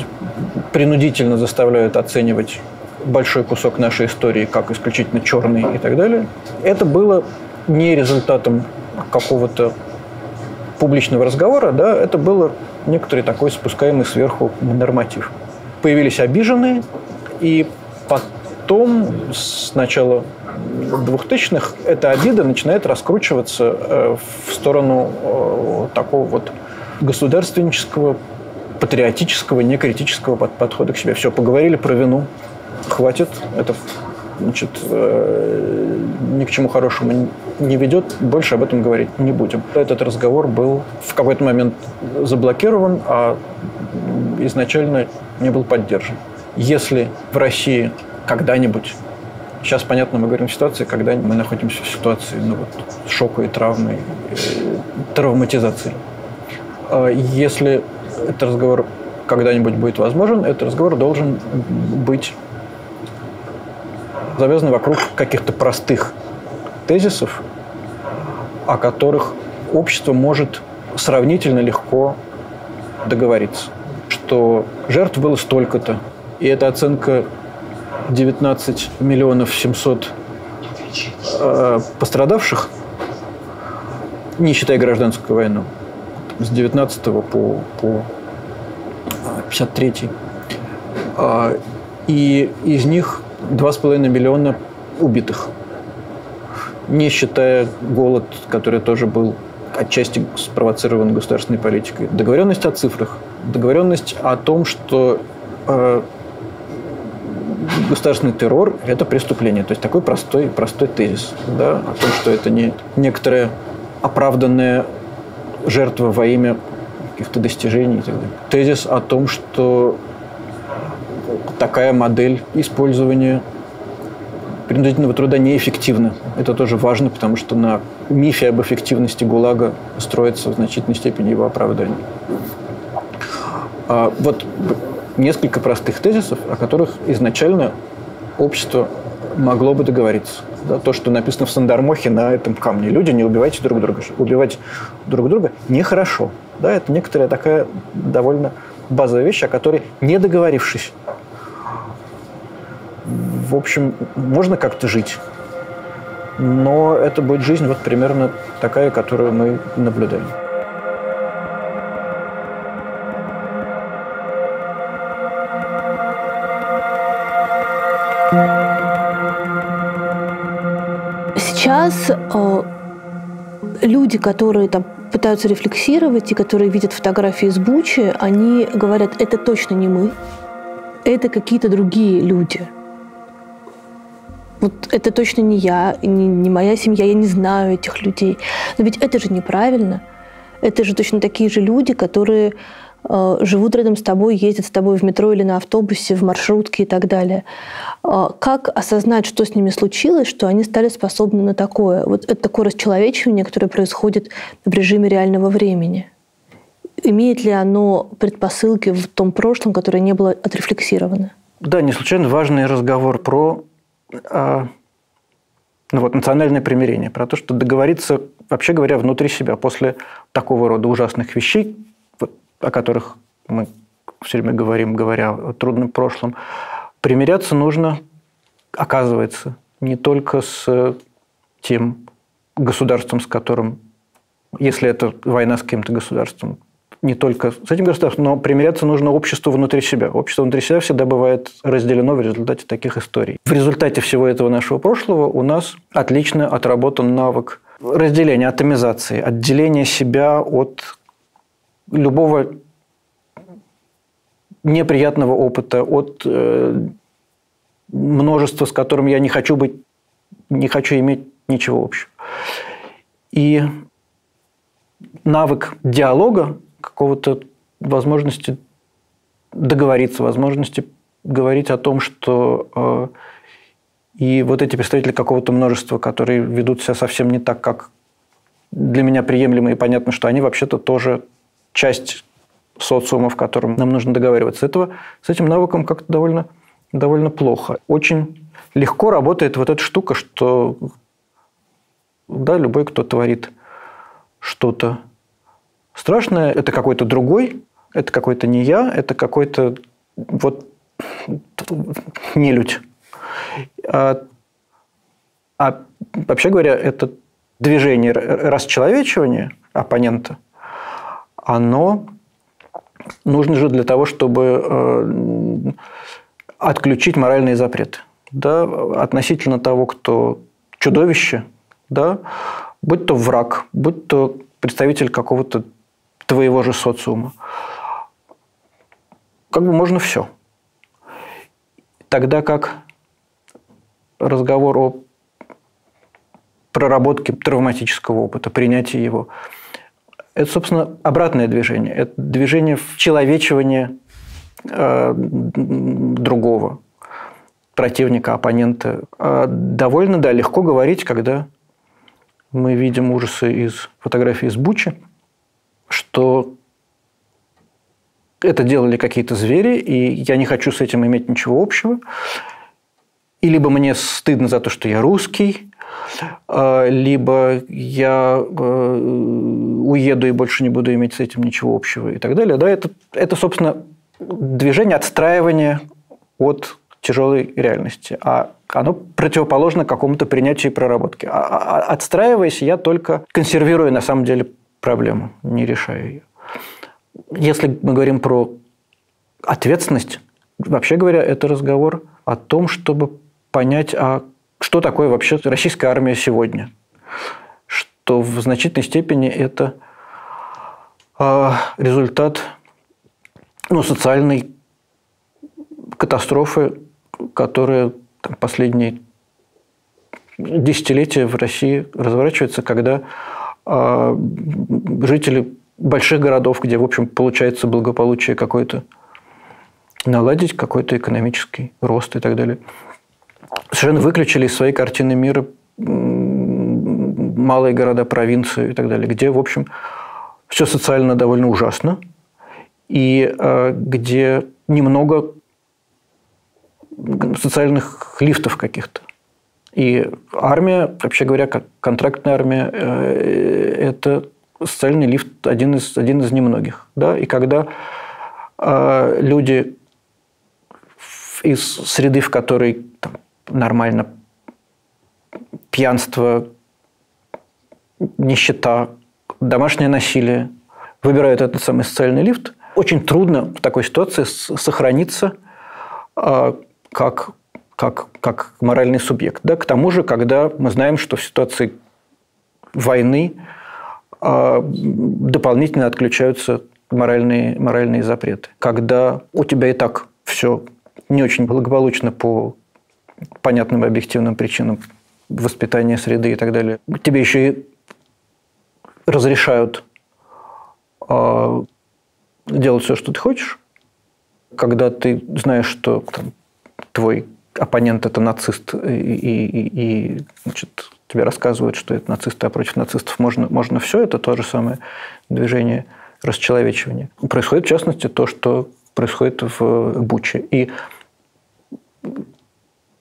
принудительно заставляют оценивать большой кусок нашей истории как исключительно черный и так далее. Это было не результатом какого-то публичного разговора, да, это было некоторый такой спускаемый сверху норматив. Появились обиженные, и потом, с начала 2000-х, эта обида начинает раскручиваться э, в сторону э, такого вот государственнического патриотического, некритического подхода к себе. Все, поговорили про вину, хватит, это значит, э, ни к чему хорошему не ведет, больше об этом говорить не будем. Этот разговор был в какой-то момент заблокирован, а изначально не был поддержан. Если в России когда-нибудь Сейчас, понятно, мы говорим ситуации, когда мы находимся в ситуации ну, вот, шока и травмы, э, травматизации. А если этот разговор когда-нибудь будет возможен, этот разговор должен быть завязан вокруг каких-то простых тезисов, о которых общество может сравнительно легко договориться. Что жертв было столько-то, и эта оценка 19 миллионов 700 э, пострадавших, не считая гражданскую войну, с 19 по, по 53. А, и из них 2,5 миллиона убитых. Не считая голод, который тоже был отчасти спровоцирован государственной политикой. Договоренность о цифрах. Договоренность о том, что э, государственный террор – это преступление. То есть такой простой, простой тезис да, о том, что это не некоторая оправданная жертва во имя каких-то достижений и так далее. Тезис о том, что такая модель использования принудительного труда неэффективна. Это тоже важно, потому что на мифе об эффективности ГУЛАГа строится в значительной степени его оправдание. А вот несколько простых тезисов, о которых изначально общество могло бы договориться. Да, то, что написано в Сандармохе на этом камне. Люди, не убивайте друг друга. Убивать друг друга нехорошо. Да, это некоторая такая довольно базовая вещь, о которой, не договорившись, в общем, можно как-то жить. Но это будет жизнь вот примерно такая, которую мы наблюдаем. Сейчас э, люди, которые там пытаются рефлексировать и которые видят фотографии из Бучи, они говорят, это точно не мы, это какие-то другие люди. Вот это точно не я, не, не моя семья, я не знаю этих людей. Но ведь это же неправильно. Это же точно такие же люди, которые живут рядом с тобой, ездят с тобой в метро или на автобусе, в маршрутке и так далее. Э, как осознать, что с ними случилось, что они стали способны на такое? Вот это такое расчеловечивание, которое происходит в режиме реального времени. Имеет ли оно предпосылки в том прошлом, которое не было отрефлексировано? Да, не случайно важный разговор про а, ну вот, национальное примирение, про то, что договориться, вообще говоря, внутри себя после такого рода ужасных вещей, о которых мы все время говорим, говоря о трудном прошлом, примиряться нужно, оказывается, не только с тем государством, с которым, если это война с каким-то государством, не только с этим государством, но примиряться нужно обществу внутри себя. Общество внутри себя всегда бывает разделено в результате таких историй. В результате всего этого нашего прошлого у нас отлично отработан навык разделения, атомизации, отделения себя от любого неприятного опыта, от э, множества, с которым я не хочу быть, не хочу иметь ничего общего. И навык диалога какого-то возможности договориться, возможности говорить о том, что э, и вот эти представители какого-то множества, которые ведут себя совсем не так, как для меня приемлемо и понятно, что они вообще-то тоже часть социума, в котором нам нужно договариваться. Этого, с этим навыком как-то довольно, довольно плохо. Очень легко работает вот эта штука, что да, любой, кто творит что-то Страшное – это какой-то другой, это какой-то не я, это какой-то вот нелюдь. А, а вообще говоря, это движение расчеловечивания оппонента, оно нужно же для того, чтобы э, отключить моральные запреты. Да, относительно того, кто чудовище, да, будь то враг, будь то представитель какого-то твоего же социума. Как бы можно все. Тогда как разговор о проработке травматического опыта, принятии его, это, собственно, обратное движение. Это движение в человечивание э, другого противника, оппонента. А довольно, да, легко говорить, когда мы видим ужасы из фотографий из Бучи, что это делали какие-то звери, и я не хочу с этим иметь ничего общего. И либо мне стыдно за то, что я русский, либо я э, уеду и больше не буду иметь с этим ничего общего и так далее. Да, это, это, собственно, движение отстраивания от тяжелой реальности. А оно противоположно какому-то принятию и проработке. А, а, а отстраиваясь, я только консервирую на самом деле проблему, не решая ее. Если мы говорим про ответственность, вообще говоря, это разговор о том, чтобы понять, а что такое вообще российская армия сегодня. Что в значительной степени это а, результат ну, социальной катастрофы, которая там, последние десятилетия в России разворачивается, когда а, жители больших городов, где, в общем, получается благополучие какое-то, наладить какой-то экономический рост и так далее. Совершенно выключили из своей картины мира малые города, провинции и так далее, где, в общем, все социально довольно ужасно, и э, где немного социальных лифтов каких-то. И армия, вообще говоря, как контрактная армия, э, это социальный лифт один из, один из немногих. Да? И когда э, люди из среды, в которой там, нормально пьянство, нищета, домашнее насилие, выбирают этот самый социальный лифт, очень трудно в такой ситуации сохраниться э, как как, как моральный субъект. Да? К тому же, когда мы знаем, что в ситуации войны э, дополнительно отключаются моральные, моральные запреты. Когда у тебя и так все не очень благополучно по понятным объективным причинам воспитания среды и так далее, тебе еще и разрешают э, делать все, что ты хочешь, когда ты знаешь, что там, твой оппонент это нацист, и, и, и значит, тебе рассказывают, что это нацисты, а против нацистов можно, можно все, это то же самое движение расчеловечивания. Происходит, в частности, то, что происходит в Буче. И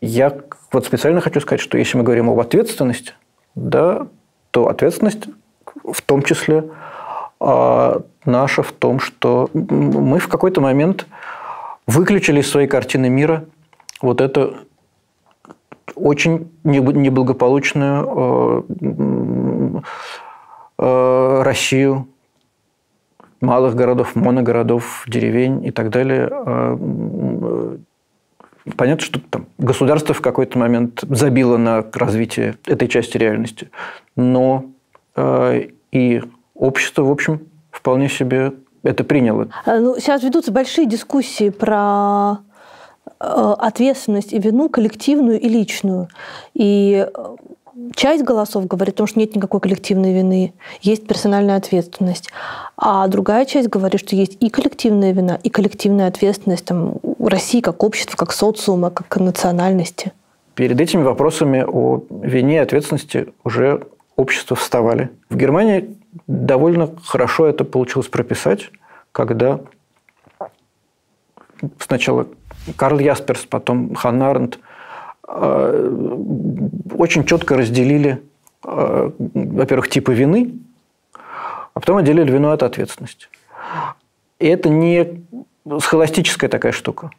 я вот специально хочу сказать, что если мы говорим об ответственности, да, то ответственность в том числе а наша в том, что мы в какой-то момент выключили из своей картины мира – вот это очень неблагополучную э, э, Россию малых городов, моногородов, деревень и так далее. Э, понятно, что там государство в какой-то момент забило на развитие этой части реальности, но и общество, в общем, вполне себе это приняло. Ну, сейчас ведутся большие дискуссии про Э, ответственность и вину коллективную и личную. И э, часть голосов говорит о том, что нет никакой коллективной вины, есть персональная ответственность. А другая часть говорит, что есть и коллективная вина, и коллективная ответственность там, России как общества, как социума, как национальности. Перед этими вопросами о вине и ответственности уже общества вставали. В Германии довольно хорошо это получилось прописать, когда сначала Карл Ясперс, потом Хан Арендт очень четко разделили, э, во-первых, типы вины, а потом отделили вину от ответственности. И это не схоластическая такая штука.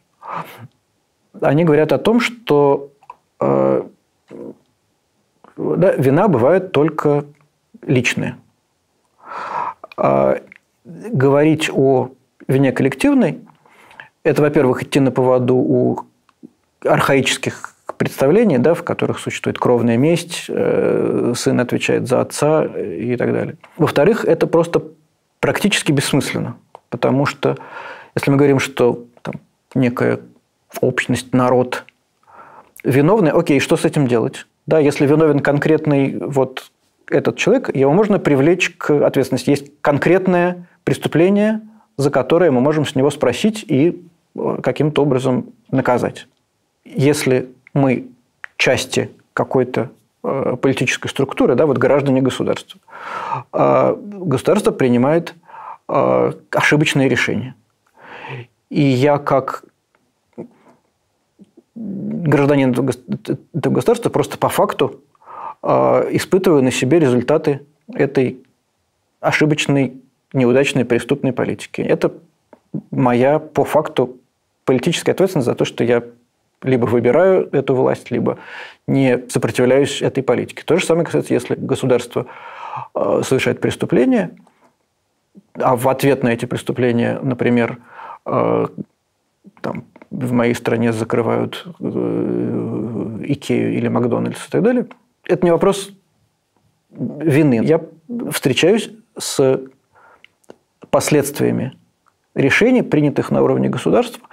Они говорят о том, что э, да, вина бывает только личная. А говорить о вине коллективной это, во-первых, идти на поводу у архаических представлений, да, в которых существует кровная месть, э, сын отвечает за отца и так далее. Во-вторых, это просто практически бессмысленно, потому что если мы говорим, что там, некая общность, народ виновный, окей, что с этим делать? Да, если виновен конкретный вот этот человек, его можно привлечь к ответственности. Есть конкретное преступление, за которое мы можем с него спросить и каким-то образом наказать. Если мы части какой-то э, политической структуры, да, вот граждане государства, э, государство принимает э, ошибочные решения. И я как гражданин этого государства просто по факту испытываю на себе результаты этой ошибочной, неудачной преступной политики. Это моя по факту политическая ответственность за то, что я либо выбираю эту власть, либо не сопротивляюсь этой политике. То же самое касается, если государство э, совершает преступления, а в ответ на эти преступления, например, э, там, в моей стране закрывают э, Икею или Макдональдс и так далее, это не вопрос вины. Я встречаюсь с последствиями решений, принятых на уровне государства,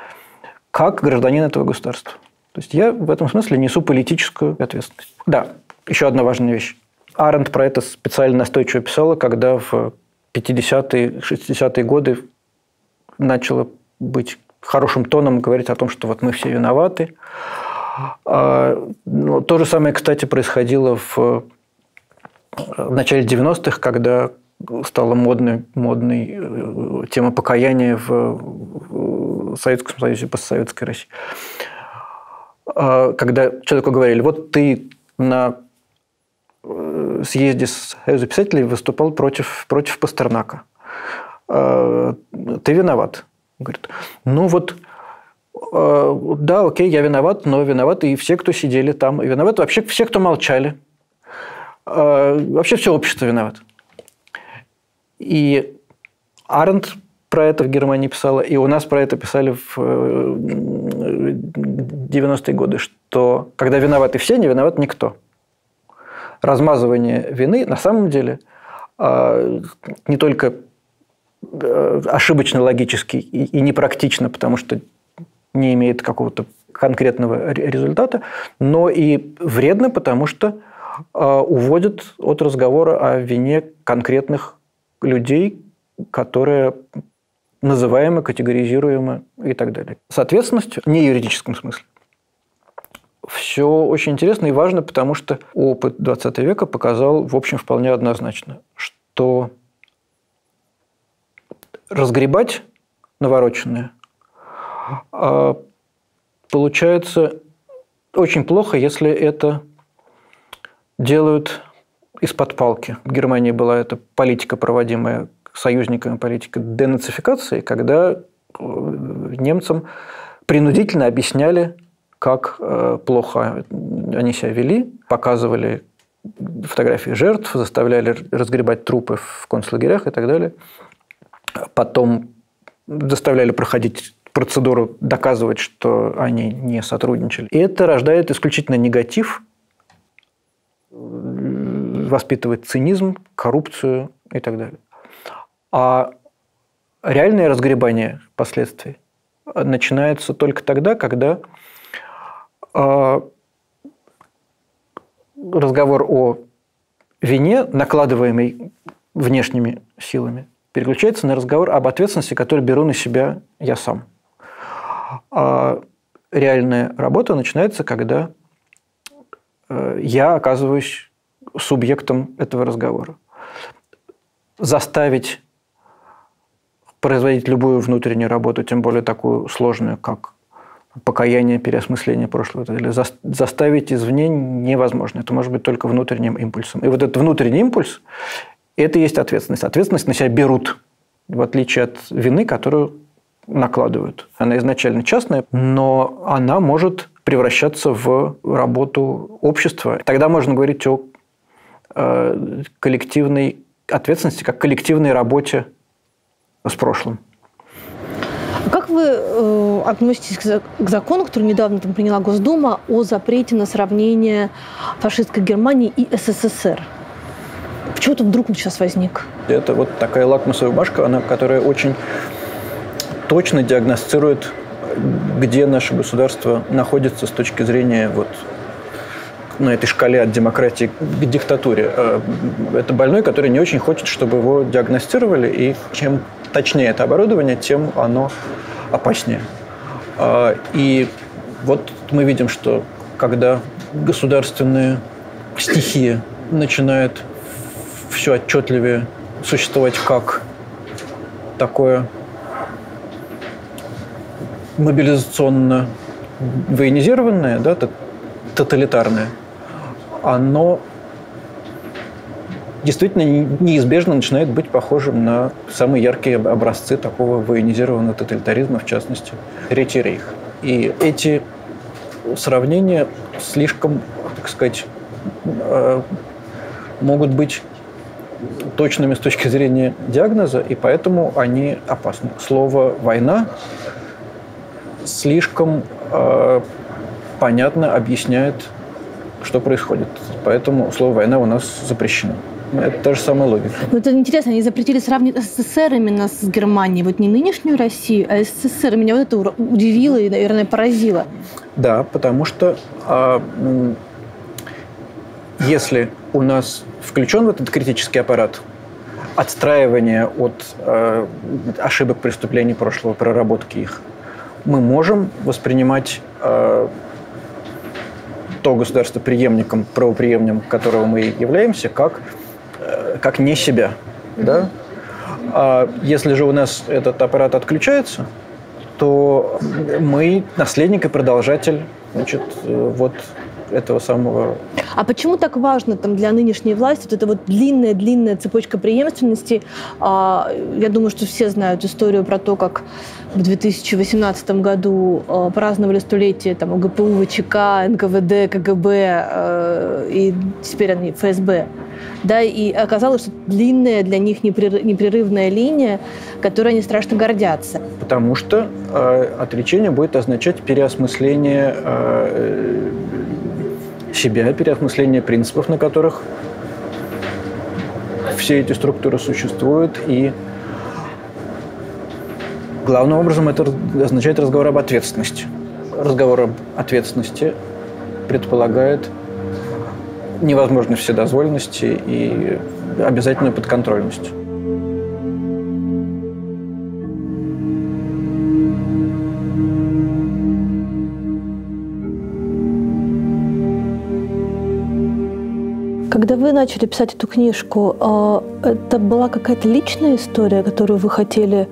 как гражданин этого государства. То есть я в этом смысле несу политическую ответственность. Да, еще одна важная вещь. Аренд про это специально настойчиво писала, когда в 50-е, 60-е годы начало быть хорошим тоном говорить о том, что вот мы все виноваты. А, ну, то же самое, кстати, происходило в, в начале 90-х, когда стала модной, модной э, тема покаяния в Советском Союзе, постсоветской России. А, когда человеку говорили, вот ты на э, съезде Союза писателей выступал против, против Пастернака. А, ты виноват. Говорит, ну вот, а, да, окей, я виноват, но виноват и все, кто сидели там. И виноват вообще все, кто молчали. Вообще все общество виноват. И Арендт про это в Германии писала, и у нас про это писали в 90-е годы, что когда виноваты все, не виноват никто. Размазывание вины на самом деле а, не только э, ошибочно логически и непрактично, потому что не имеет какого-то конкретного результата, но и вредно, потому что а, уводит от разговора о вине конкретных людей, которые называемы, категоризируемы и так далее. С ответственностью, не юридическом смысле. Все очень интересно и важно, потому что опыт 20 века показал, в общем, вполне однозначно, что разгребать навороченное а, получается очень плохо, если это делают из-под палки. В Германии была эта политика, проводимая союзниками политика денацификации, когда э, немцам принудительно объясняли, как э, плохо они себя вели, показывали фотографии жертв, заставляли разгребать трупы в концлагерях и так далее. Потом заставляли проходить процедуру, доказывать, что они не сотрудничали. И это рождает исключительно негатив, воспитывает цинизм, коррупцию и так далее. А реальное разгребание последствий начинается только тогда, когда а, разговор о вине, накладываемой внешними силами, переключается на разговор об ответственности, которую беру на себя я сам. А реальная работа начинается, когда э, я оказываюсь субъектом этого разговора. Заставить производить любую внутреннюю работу, тем более такую сложную, как покаяние, переосмысление прошлого, или заставить извне невозможно. Это может быть только внутренним импульсом. И вот этот внутренний импульс – это и есть ответственность. Ответственность на себя берут, в отличие от вины, которую накладывают. Она изначально частная, но она может превращаться в работу общества. Тогда можно говорить о э, коллективной ответственности, как коллективной работе с прошлым. А как вы э, относитесь к, к закону, который недавно там приняла Госдума о запрете на сравнение фашистской Германии и СССР? Почему-то вдруг он сейчас возник. Это вот такая лакмусовая бумажка, она, которая очень точно диагностирует, где наше государство находится с точки зрения вот на этой шкале от демократии к диктатуре. Э, это больной, который не очень хочет, чтобы его диагностировали, и чем точнее это оборудование, тем оно опаснее. А, и вот мы видим, что когда государственные стихии начинают все отчетливее существовать как такое мобилизационно военизированное, да, тоталитарное, оно действительно неизбежно начинает быть похожим на самые яркие образцы такого военизированного тоталитаризма, в частности, Третий рейх. И эти сравнения слишком, так сказать, э, могут быть точными с точки зрения диагноза, и поэтому они опасны. Слово «война» слишком э, понятно объясняет, что происходит. Поэтому слово «война» у нас запрещено. Это та же самая логика. Но это интересно, они запретили сравнивать СССР именно с Германией. Вот не нынешнюю Россию, а СССР. Меня вот это удивило и, наверное, поразило. Да, потому что а, если у нас включен в этот критический аппарат отстраивания от э, ошибок преступлений прошлого, проработки их, мы можем воспринимать э, то государство преемником, правоприемником, которого мы являемся, как, как не себя. Да? А если же у нас этот аппарат отключается, то мы наследник и продолжатель значит, э, вот этого самого. А почему так важно там, для нынешней власти вот эта вот длинная-длинная цепочка преемственности? А, я думаю, что все знают историю про то, как в 2018 году а, праздновали столетие там, ОГПУ, ВЧК, НКВД, КГБ э, и теперь они ФСБ. Да, и оказалось, что длинная для них непрерывная линия, которой они страшно гордятся. Потому что э, отречение будет означать переосмысление э, себя, переосмысление принципов, на которых все эти структуры существуют, и главным образом это означает разговор об ответственности. Разговор об ответственности предполагает невозможность вседозволенности и обязательную подконтрольность. Когда вы начали писать эту книжку, а, это была какая-то личная история, которую вы хотели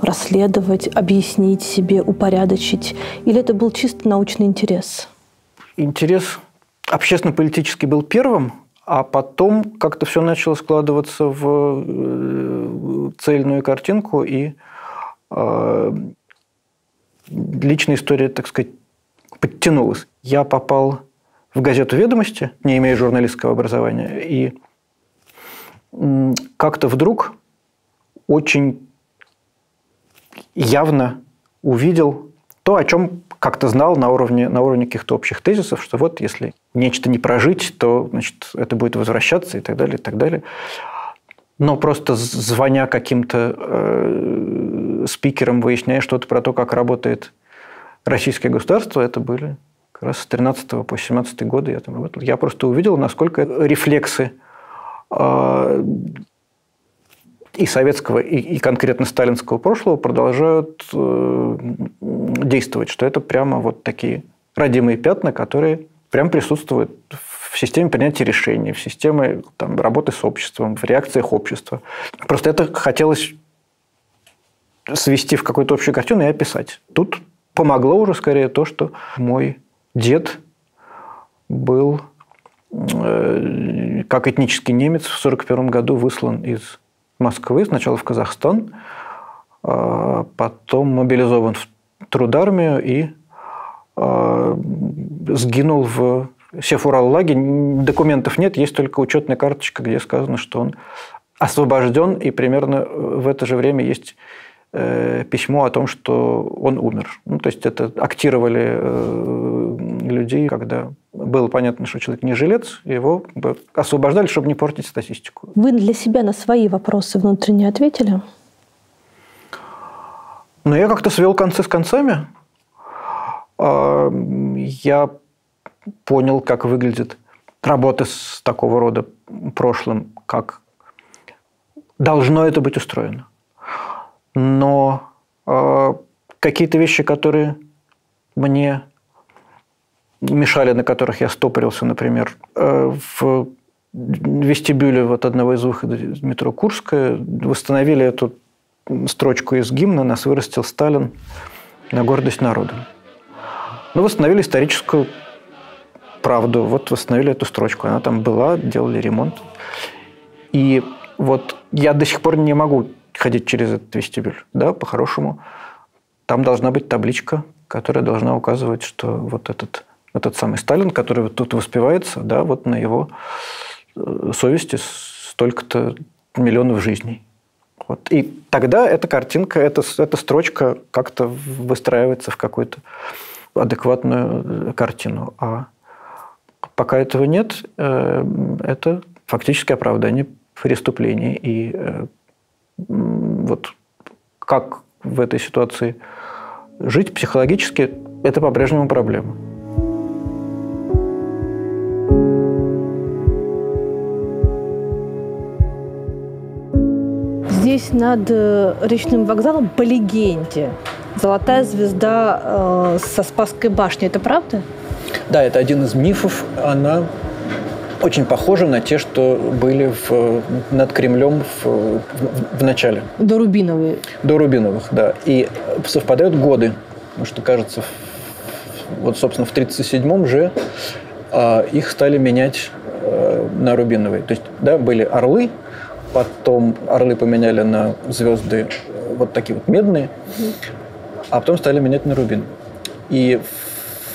расследовать, объяснить себе, упорядочить? Или это был чисто научный интерес? Интерес общественно-политический был первым, а потом как-то все начало складываться в э, цельную картинку, и э, личная история, так сказать, подтянулась. Я попал в газету «Ведомости», не имея журналистского образования, и как-то вдруг очень явно увидел то, о чем как-то знал на уровне, на уровне каких-то общих тезисов, что вот если нечто не прожить, то значит, это будет возвращаться и так далее, и так далее. Но просто звоня каким-то э, спикерам, выясняя что-то про то, как работает российское государство, это были как раз с 13 по 17 годы я там работал. Я просто увидел, насколько рефлексы э, и советского, и, и конкретно сталинского прошлого продолжают э, действовать, что это прямо вот такие родимые пятна, которые прям присутствуют в системе принятия решений, в системе там, работы с обществом, в реакциях общества. Просто это хотелось свести в какую-то общую картину и описать. Тут помогло уже скорее то, что мой дед был э, как этнический немец в 1941 году выслан из Москвы, сначала в Казахстан, а потом мобилизован в трудармию и а, сгинул в Сефураллаге. Документов нет, есть только учетная карточка, где сказано, что он освобожден, и примерно в это же время есть Э, письмо о том, что он умер. Ну, то есть это актировали э, людей, когда было понятно, что человек не жилец, его освобождали, чтобы не портить статистику. Вы для себя на свои вопросы внутренне ответили? Ну, я как-то свел концы с концами. А, я понял, как выглядит работа с такого рода прошлым, как должно это быть устроено но э, какие-то вещи, которые мне мешали, на которых я стопорился, например, э, в вестибюле вот одного из выходов из метро Курская восстановили эту строчку из гимна «Нас вырастил Сталин на гордость народа». Ну, восстановили историческую правду. Вот восстановили эту строчку. Она там была, делали ремонт. И вот я до сих пор не могу ходить через этот вестибюль. Да, по-хорошему, там должна быть табличка, которая должна указывать, что вот этот, этот самый Сталин, который вот тут воспевается, да, вот на его э, совести столько-то миллионов жизней. Вот. И тогда эта картинка, эта, эта строчка как-то выстраивается в какую-то адекватную э, картину. А пока этого нет, э, это фактически оправдание преступлений и вот как в этой ситуации жить психологически, это по-прежнему проблема. здесь над э, речным вокзалом по легенде золотая звезда э, со Спасской башни. Это правда? Да, это один из мифов. Она очень похожа на те, что были в, над Кремлем в, в, в начале. До Рубиновых. До Рубиновых, да. И совпадают годы. Потому что, кажется, вот, собственно, в 1937-м же э, их стали менять э, на Рубиновые. То есть, да, были орлы, потом орлы поменяли на звезды э, вот такие вот медные, а потом стали менять на рубин. И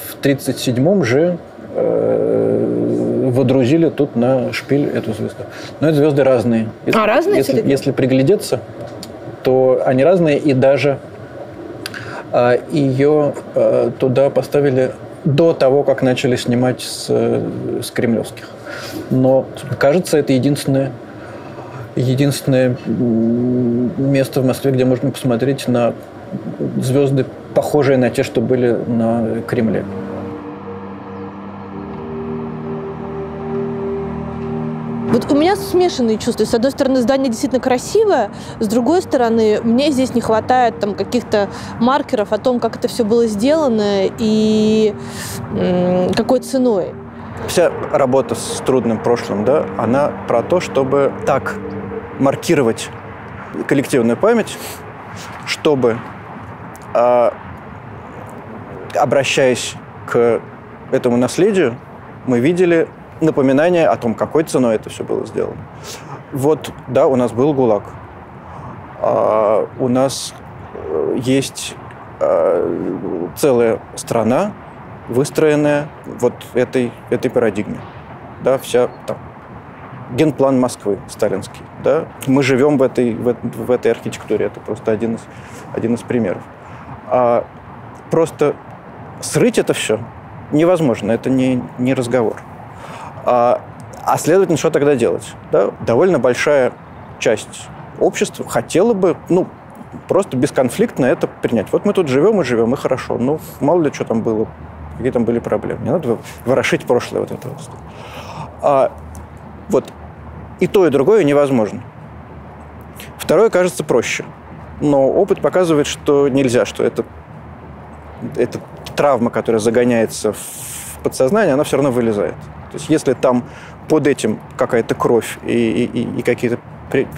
в 1937-м же э, водрузили тут на шпиль эту звезду. Но эти звезды разные. Если, а, разные? Если, если приглядеться, то они разные, и даже э, ее э, туда поставили до того, как начали снимать с, с кремлевских. Но, кажется, это единственное, единственное место в Москве, где можно посмотреть на звезды, похожие на те, что были на Кремле. Вот у меня смешанные чувства. С одной стороны, здание действительно красивое, с другой стороны, мне здесь не хватает там каких-то маркеров о том, как это все было сделано и какой ценой. Вся работа с трудным прошлым, да, она про то, чтобы так маркировать коллективную память, чтобы а, обращаясь к этому наследию, мы видели напоминание о том, какой ценой это все было сделано. Вот, да, у нас был ГУЛАГ. А, у нас э, есть а, целая страна, выстроенная вот этой, этой парадигме. Да, вся там, генплан Москвы сталинский. Да? Мы живем в этой, в, в этой архитектуре. Это просто один из, один из примеров. А просто срыть это все невозможно, это не, не разговор. А, а следовательно, что тогда делать? Да? Довольно большая часть общества хотела бы, ну, просто бесконфликтно это принять. Вот мы тут живем и живем, и хорошо. Ну, мало ли, что там было, какие там были проблемы. Не надо ворошить прошлое вот это вот. А, вот и то, и другое невозможно. Второе кажется проще – но опыт показывает, что нельзя, что это, это травма, которая загоняется в подсознание, она все равно вылезает. То есть если там под этим какая-то кровь и, и, и какие-то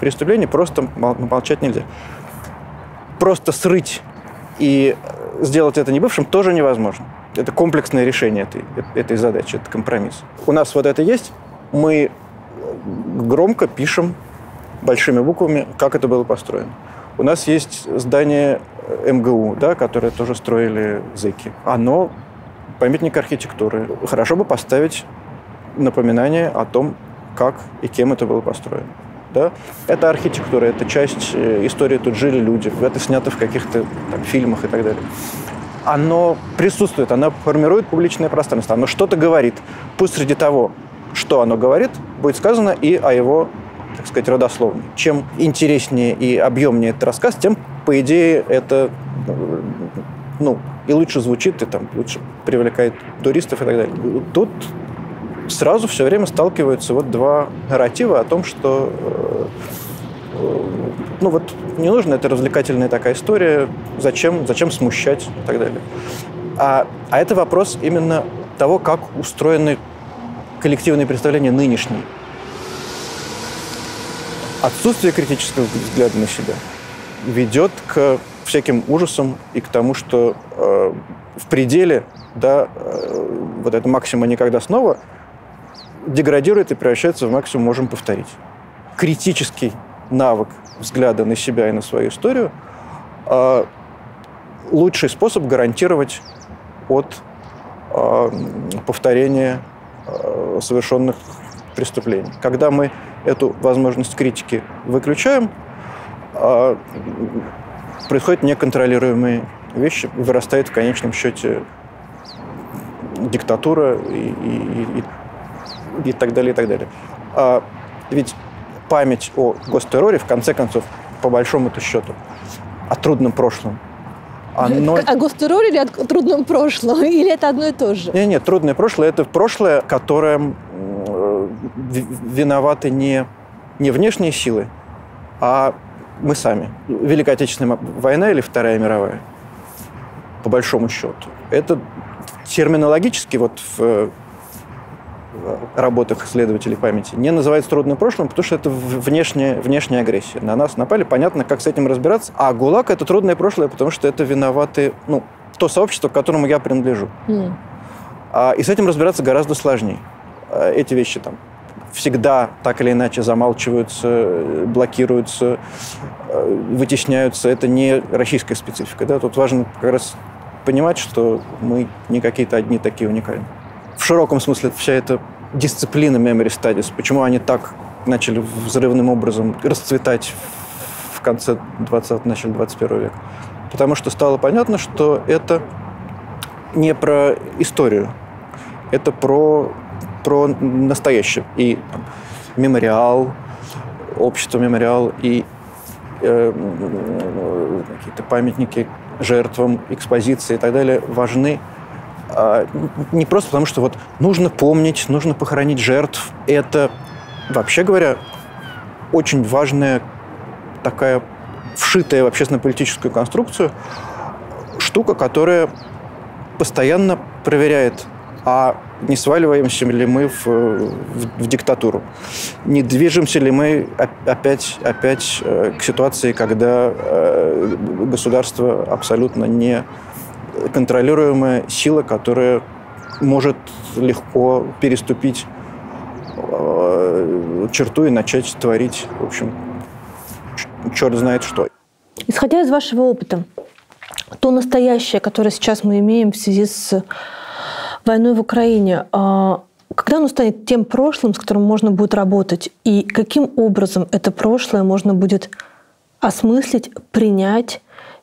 преступления, просто молчать нельзя. Просто срыть и сделать это не бывшим тоже невозможно. Это комплексное решение этой, этой задачи, это компромисс. У нас вот это есть, мы громко пишем большими буквами, как это было построено. У нас есть здание МГУ, да, которое тоже строили зэки. Оно памятник архитектуры. Хорошо бы поставить напоминание о том, как и кем это было построено. Да? Это архитектура, это часть э, истории, тут жили люди, это снято в каких-то фильмах и так далее. Оно присутствует, оно формирует публичное пространство, оно что-то говорит. Пусть среди того, что оно говорит, будет сказано и о его так сказать, родословной. Чем интереснее и объемнее этот рассказ, тем, по идее, это ну, и лучше звучит, и там лучше привлекает туристов и так далее. Тут сразу все время сталкиваются вот два нарратива о том, что э, ну вот не нужно, это развлекательная такая история, зачем, зачем смущать и так далее. А, а это вопрос именно того, как устроены коллективные представления нынешние отсутствие критического взгляда на себя ведет к всяким ужасам и к тому, что э, в пределе да, э, вот эта максима «никогда снова» деградирует и превращается в максимум «можем повторить». Критический навык взгляда на себя и на свою историю э, лучший способ гарантировать от э, повторения э, совершенных преступлений. Когда мы эту возможность критики выключаем, а происходят неконтролируемые вещи, вырастает в конечном счете диктатура и, и, и, и так далее, и так далее. А ведь память о гостерроре, в конце концов, по большому-то счету, о трудном прошлом, оно... О гостерроре или о трудном прошлом? <laughs> Или это одно и то же? Нет, нет, трудное прошлое – это прошлое, которое виноваты не, не внешние силы, а мы сами. Великая Отечественная война или Вторая мировая, по большому счету. Это терминологически вот в работах исследователей памяти не называется трудным прошлым, потому что это внешняя, внешняя агрессия. На нас напали, понятно, как с этим разбираться. А ГУЛАГ – это трудное прошлое, потому что это виноваты, ну, то сообщество, к которому я принадлежу. Mm. А, и с этим разбираться гораздо сложнее. А, эти вещи там всегда так или иначе замалчиваются, блокируются, э, вытесняются. Это не российская специфика. Да? Тут важно как раз понимать, что мы не какие-то одни такие уникальные в широком смысле вся эта дисциплина Memory Studies, почему они так начали взрывным образом расцветать в конце 20 начале 21 века. Потому что стало понятно, что это не про историю, это про, про настоящее. И мемориал, общество мемориал и э, какие-то памятники жертвам, экспозиции и так далее важны а, не просто потому, что вот нужно помнить, нужно похоронить жертв. Это, вообще говоря, очень важная такая вшитая в общественно-политическую конструкцию штука, которая постоянно проверяет, а не сваливаемся ли мы в, в, в диктатуру, не движемся ли мы опять, опять э, к ситуации, когда э, государство абсолютно не контролируемая сила, которая может легко переступить э, черту и начать творить, в общем, черт знает что. Исходя из вашего опыта, то настоящее, которое сейчас мы имеем в связи с войной в Украине, а, когда оно станет тем прошлым, с которым можно будет работать, и каким образом это прошлое можно будет осмыслить, принять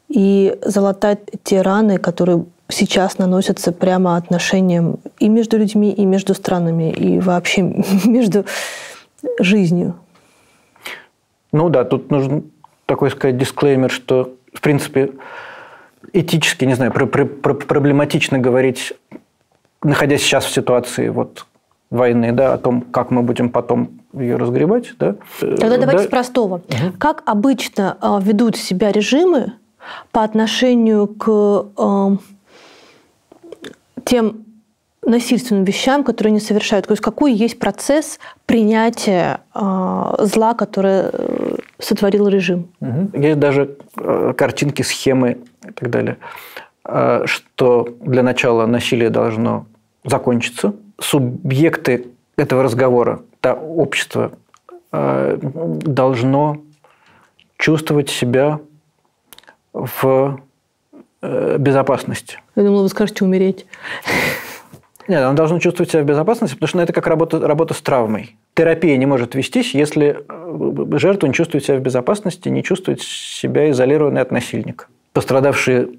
и залатать те раны, которые сейчас наносятся прямо отношениям и между людьми, и между странами, и вообще <laughs> между жизнью. Ну да, тут нужен такой сказать дисклеймер, что в принципе этически, не знаю, проблематично говорить, находясь сейчас в ситуации вот войны, да, о том, как мы будем потом ее разгребать, да. Тогда давайте да. с простого. Угу. Как обычно а, ведут себя режимы, по отношению к э, тем насильственным вещам, которые они совершают. То есть какой есть процесс принятия э, зла, которое э, сотворил режим. Есть даже э, картинки, схемы и так далее, э, что для начала насилие должно закончиться. Субъекты этого разговора, да, общество, э, должно чувствовать себя в э, безопасности. Я думала, вы скажете умереть. Нет, он должен чувствовать себя в безопасности, потому что это как работа, работа с травмой. Терапия не может вестись, если э, жертва не чувствует себя в безопасности, не чувствует себя изолированной от насильника. Пострадавшие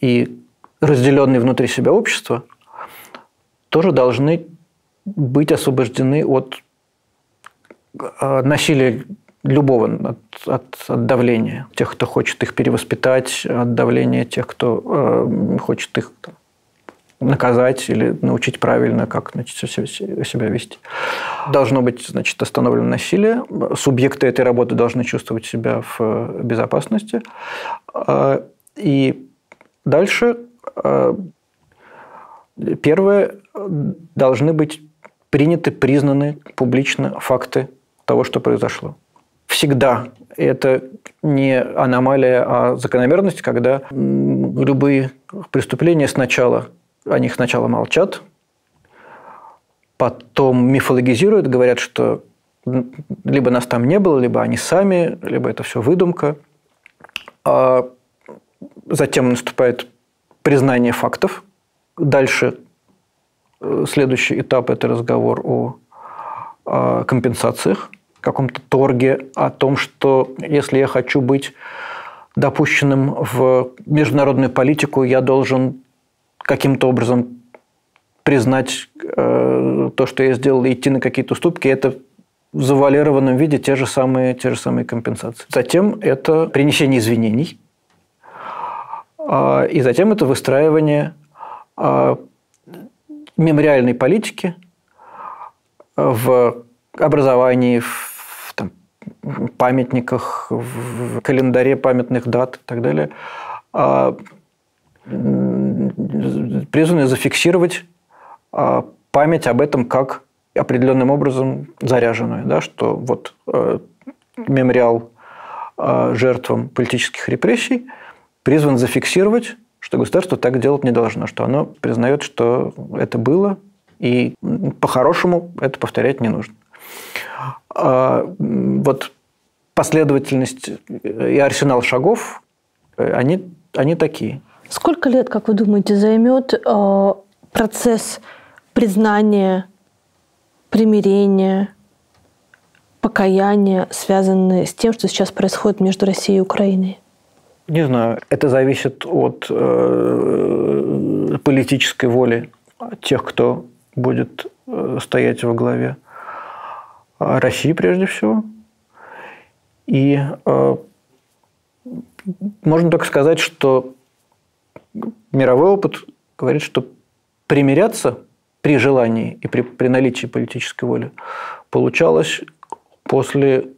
и разделенные внутри себя общества тоже должны быть освобождены от э, насилия любого от, от, от давления. Тех, кто хочет их перевоспитать, от давления тех, кто э, хочет их наказать или научить правильно, как значит, себя вести. Должно быть значит, остановлено насилие. Субъекты этой работы должны чувствовать себя в безопасности. Э, и дальше э, первое должны быть приняты, признаны публично факты того, что произошло всегда. Это не аномалия, а закономерность, когда любые преступления сначала, о них сначала молчат, потом мифологизируют, говорят, что либо нас там не было, либо они сами, либо это все выдумка. А затем наступает признание фактов. Дальше следующий этап – это разговор о, о компенсациях каком-то торге о том, что если я хочу быть допущенным в международную политику, я должен каким-то образом признать э, то, что я сделал, и идти на какие-то уступки. Это в завуалированном виде те же самые, те же самые компенсации. Затем это принесение извинений. Э, и затем это выстраивание э, мемориальной политики в образовании, в памятниках, в календаре памятных дат и так далее, а, призваны зафиксировать а, память об этом как определенным образом заряженную, да, что вот э, мемориал э, жертвам политических репрессий призван зафиксировать, что государство так делать не должно, что оно признает, что это было, и по-хорошему это повторять не нужно. А, вот последовательность и арсенал шагов, э, они, они такие. Сколько лет, как вы думаете, займет э, процесс признания, примирения, покаяния, связанные с тем, что сейчас происходит между Россией и Украиной? Не знаю. Это зависит от э, политической воли тех, кто будет э, стоять во главе России прежде всего. И э, можно только сказать, что мировой опыт говорит, что примиряться при желании и при, при наличии политической воли получалось после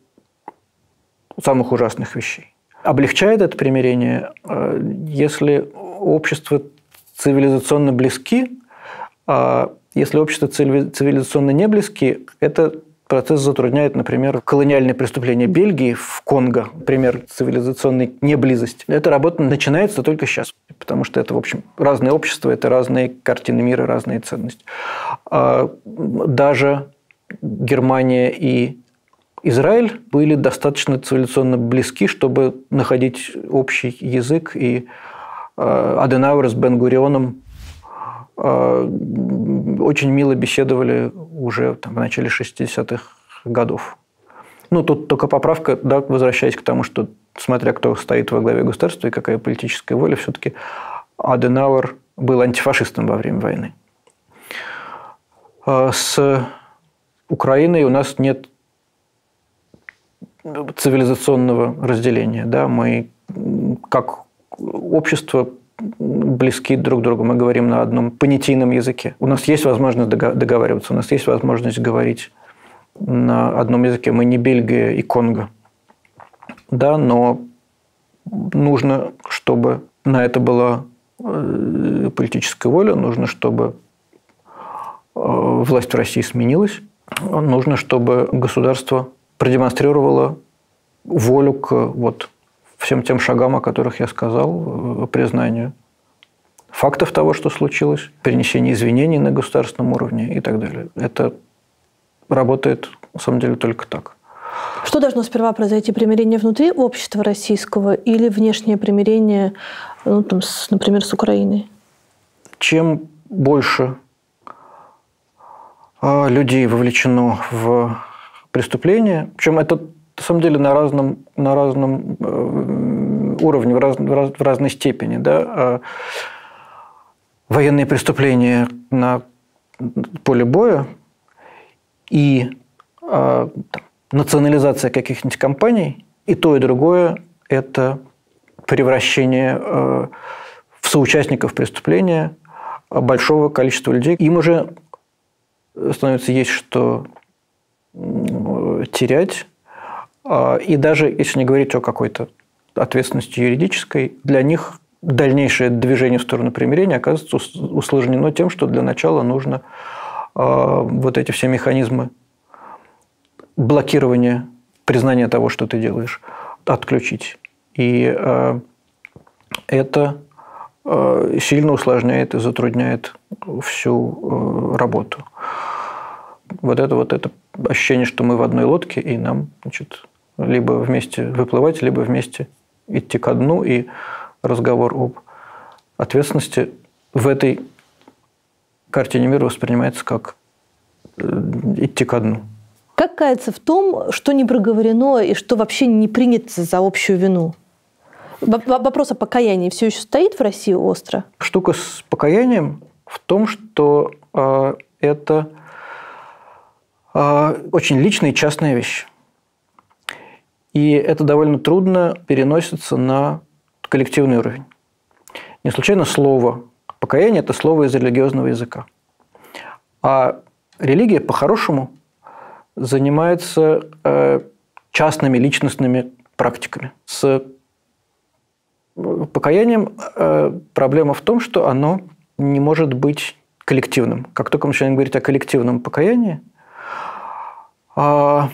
самых ужасных вещей. Облегчает это примирение, э, если общество цивилизационно близки, а если общество цивилизационно не близки, это Процесс затрудняет, например, колониальные преступления Бельгии в Конго, пример цивилизационной неблизости. Эта работа начинается только сейчас, потому что это, в общем, разные общества, это разные картины мира, разные ценности. А даже Германия и Израиль были достаточно цивилизационно близки, чтобы находить общий язык, и а, Аденауэр с Бен-Гурионом а, очень мило беседовали уже там, в начале 60-х годов. Ну, тут только поправка, да, возвращаясь к тому, что смотря кто стоит во главе государства и какая политическая воля, все-таки Аденауэр был антифашистом во время войны. А с Украиной у нас нет цивилизационного разделения. Да? Мы как общество близки друг к другу, мы говорим на одном понятийном языке. У нас есть возможность договариваться, у нас есть возможность говорить на одном языке. Мы не Бельгия и Конго. Да, но нужно, чтобы на это была э, политическая воля, нужно, чтобы э, власть в России сменилась, нужно, чтобы государство продемонстрировало волю к вот, всем тем шагам, о которых я сказал, э, признанию фактов того, что случилось, перенесение извинений на государственном уровне и так далее. Это работает, на самом деле, только так. Что должно сперва произойти? Примирение внутри общества российского или внешнее примирение, ну, там, с, например, с Украиной? Чем больше а, людей вовлечено в преступление, причем это на самом деле на разном, на разном э, уровне, в, раз, в разной степени. Да? А военные преступления на поле боя и а, национализация каких-нибудь компаний, и то, и другое – это превращение э, в соучастников преступления большого количества людей. Им уже становится есть что терять, а, и даже если не говорить о какой-то ответственности юридической, для них дальнейшее движение в сторону примирения оказывается усложнено тем, что для начала нужно а, вот эти все механизмы блокирования признания того, что ты делаешь, отключить. И а, это сильно усложняет и затрудняет всю работу. Вот это вот это ощущение, что мы в одной лодке, и нам значит, либо вместе выплывать, либо вместе идти ко дну. И разговор об ответственности в этой картине мира воспринимается как э, идти ко дну. Как каяться в том, что не проговорено и что вообще не принято за общую вину? Вопрос о покаянии все еще стоит в России остро? Штука с покаянием в том, что э, это очень личная и частная вещь. И это довольно трудно переносится на коллективный уровень. Не случайно слово покаяние – это слово из религиозного языка. А религия, по-хорошему, занимается э, частными личностными практиками. С покаянием э, проблема в том, что оно не может быть коллективным. Как только мы начинаем говорить о коллективном покаянии, а,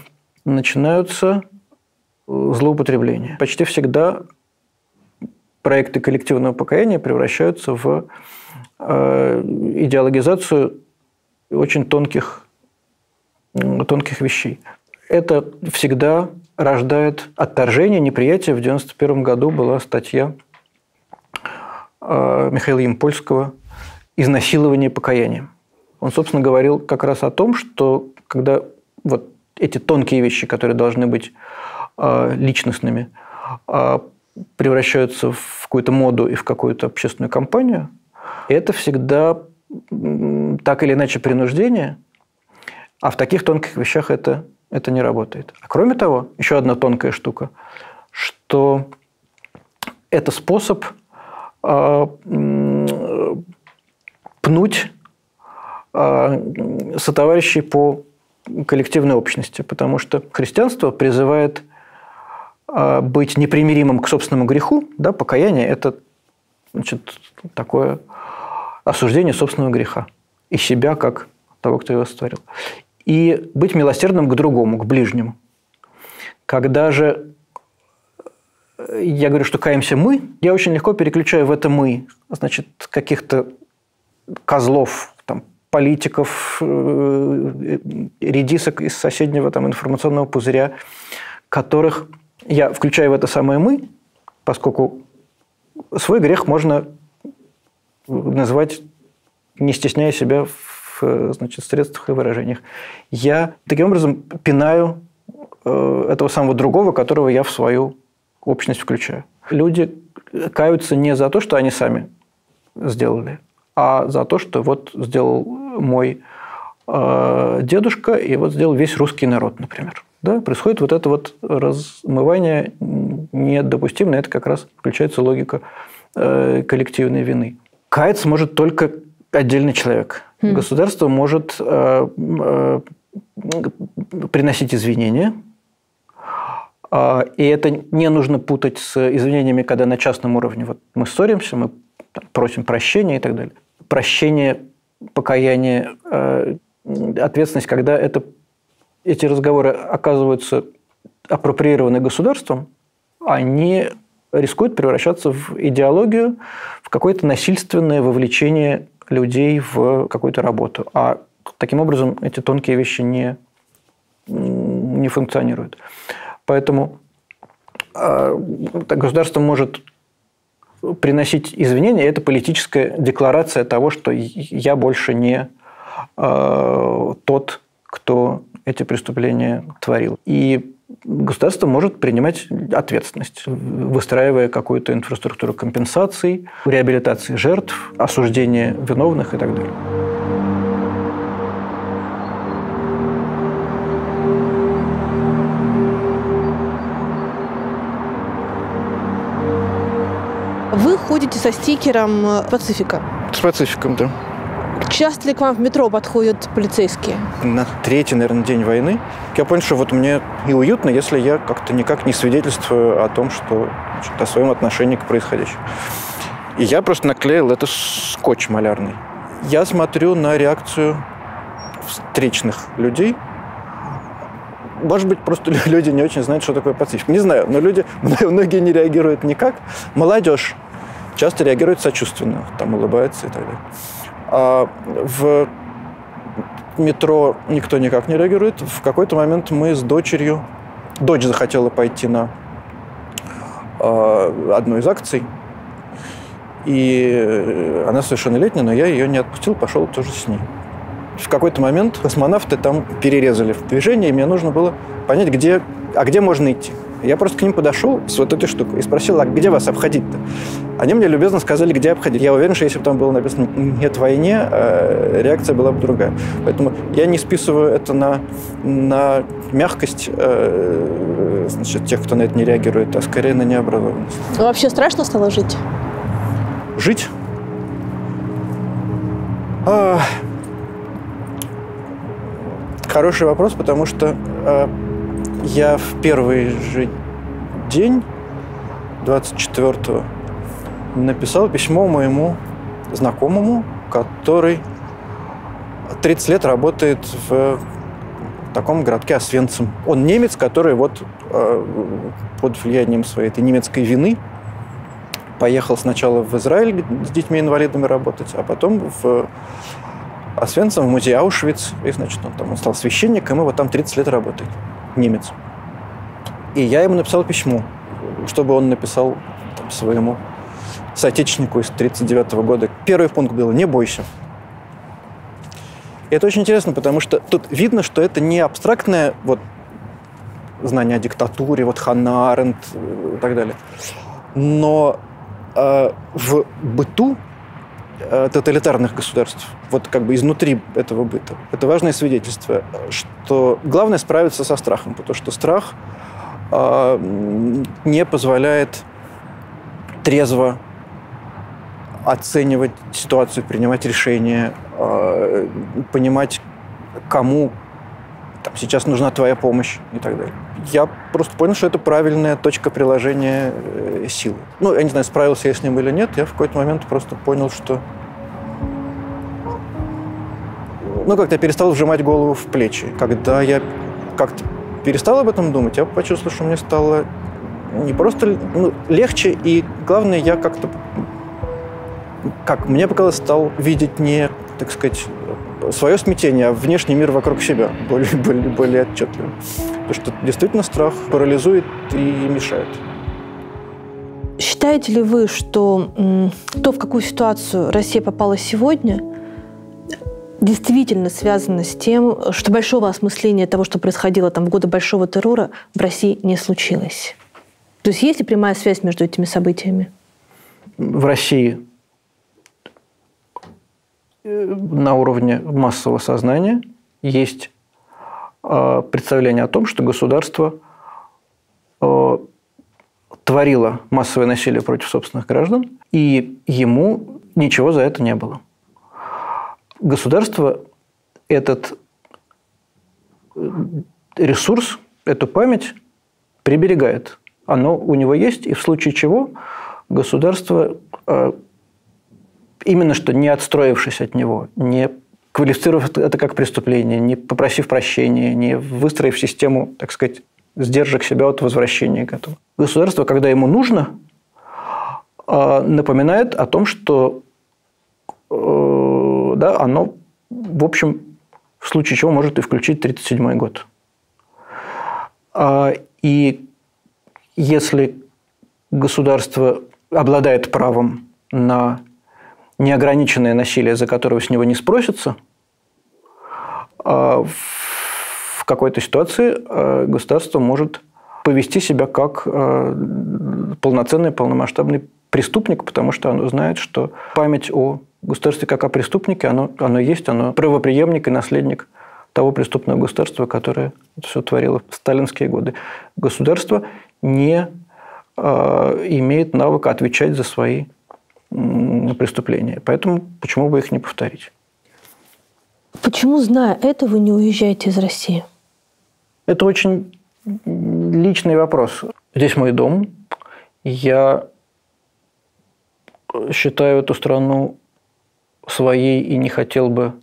начинаются злоупотребления. Почти всегда проекты коллективного покаяния превращаются в э, идеологизацию очень тонких, тонких вещей. Это всегда рождает отторжение, неприятие. В 1991 году была статья э, Михаила Ямпольского «Изнасилование покаянием». Он, собственно, говорил как раз о том, что когда вот эти тонкие вещи, которые должны быть э, личностными, э, превращаются в какую-то моду и в какую-то общественную кампанию, это всегда так или иначе принуждение, а в таких тонких вещах это, это не работает. А кроме того, еще одна тонкая штука, что это способ э, пнуть сотоварищей по коллективной общности, потому что христианство призывает э, быть непримиримым к собственному греху, да, покаяние – это значит, такое осуждение собственного греха и себя как того, кто его сотворил. И быть милосердным к другому, к ближнему. Когда же я говорю, что каемся мы, я очень легко переключаю в это мы, значит, каких-то козлов, политиков, э, редисок из соседнего там, информационного пузыря, которых я включаю в это самое мы, поскольку свой грех можно назвать, не стесняя себя в значит, средствах и выражениях. Я таким образом пинаю э, этого самого другого, которого я в свою общность включаю. Люди каются не за то, что они сами сделали, а за то, что вот сделал мой э, дедушка и вот сделал весь русский народ, например. Да, происходит вот это вот размывание недопустимо, это как раз включается логика э, коллективной вины. Каяться может только отдельный человек. Mm. Государство может э, э, приносить извинения, э, и это не нужно путать с извинениями, когда на частном уровне вот мы ссоримся, мы просим прощения и так далее. Прощение, покаяние, э, ответственность, когда это, эти разговоры оказываются апроприированы государством, они рискует превращаться в идеологию, в какое-то насильственное вовлечение людей в какую-то работу. А таким образом эти тонкие вещи не, не функционируют. Поэтому э, государство может приносить извинения, это политическая декларация того, что я больше не э, тот, кто эти преступления творил. И государство может принимать ответственность, выстраивая какую-то инфраструктуру компенсаций, реабилитации жертв, осуждения виновных и так далее. Вы ходите со стикером Пацифика. С Пацификом, да. Часто ли к вам в метро подходят полицейские? На третий, наверное, день войны я понял, что вот мне и уютно, если я как-то никак не свидетельствую о том, что значит, о своем отношении к происходящему. И я просто наклеил это скотч малярный. Я смотрю на реакцию встречных людей. Может быть, просто люди не очень знают, что такое пацифик. Не знаю, но люди, <laughs> многие не реагируют никак. Молодежь часто реагирует сочувственно, там улыбается и так далее. А в метро никто никак не реагирует. В какой-то момент мы с дочерью... Дочь захотела пойти на э, одну из акций. И она совершеннолетняя, но я ее не отпустил, пошел тоже с ней. В какой-то момент космонавты там перерезали в движение, и мне нужно было понять, где, а где можно идти. Я просто к ним подошел с вот этой штукой и спросил, а где вас обходить-то? Они мне любезно сказали, где обходить. Я уверен, что если бы там было написано «нет войне», э, реакция была бы другая. Поэтому я не списываю это на, на мягкость э, значит, тех, кто на это не реагирует, а скорее на необразованность. Вообще страшно стало жить? Жить? А... Хороший вопрос, потому что я в первый же день, 24-го, написал письмо моему знакомому, который 30 лет работает в таком городке Освенцим. Он немец, который вот э, под влиянием своей этой немецкой вины поехал сначала в Израиль с детьми-инвалидами работать, а потом в Освенцим, в музей Аушвиц. И, значит, он там он стал священником, и вот там 30 лет работает. Немец. И я ему написал письмо, чтобы он написал там, своему соотечественнику из 1939 года. Первый пункт был «Не бойся». И это очень интересно, потому что тут видно, что это не абстрактное вот, знание о диктатуре, вот Ханна Аренд и так далее. Но э, в быту э, тоталитарных государств, вот как бы изнутри этого быта, это важное свидетельство, что главное справиться со страхом, потому что страх э, не позволяет трезво оценивать ситуацию, принимать решения, э, понимать, кому там, сейчас нужна твоя помощь и так далее. Я просто понял, что это правильная точка приложения э, силы. Ну, я не знаю, справился я с ним или нет, я в какой-то момент просто понял, что ну, как-то перестал вжимать голову в плечи. Когда я как-то перестал об этом думать, я почувствовал, что мне стало не просто ну, легче, и главное, я как-то как мне показалось, стал видеть не, так сказать, свое смятение, а внешний мир вокруг себя более, <laughs> более, более отчетливо. Потому что действительно страх парализует и мешает. Считаете ли вы, что то, в какую ситуацию Россия попала сегодня, действительно связано с тем, что большого осмысления того, что происходило там в годы большого террора, в России не случилось? То есть есть ли прямая связь между этими событиями? В России на уровне массового сознания есть а, представление о том, что государство а, творило массовое насилие против собственных граждан, и ему ничего за это не было. Государство этот э, ресурс, эту память приберегает. Оно у него есть, и в случае чего государство именно что не отстроившись от него, не квалифицировав это как преступление, не попросив прощения, не выстроив систему, так сказать, сдержек себя от возвращения к этому. Государство, когда ему нужно, а, напоминает о том, что э, да, оно, в общем, в случае чего может и включить 1937 год. А, и если государство обладает правом на неограниченное насилие, за которое с него не спросится, а в какой-то ситуации а, государство может повести себя как а, полноценный, полномасштабный преступник, потому что оно знает, что память о государстве как о преступнике, оно, оно есть, оно правоприемник и наследник того преступного государства, которое все творило в сталинские годы. Государство не э, имеет навыка отвечать за свои преступления. Поэтому почему бы их не повторить? Почему, зная это, вы не уезжаете из России? Это очень личный вопрос. Здесь мой дом. Я считаю эту страну своей и не хотел бы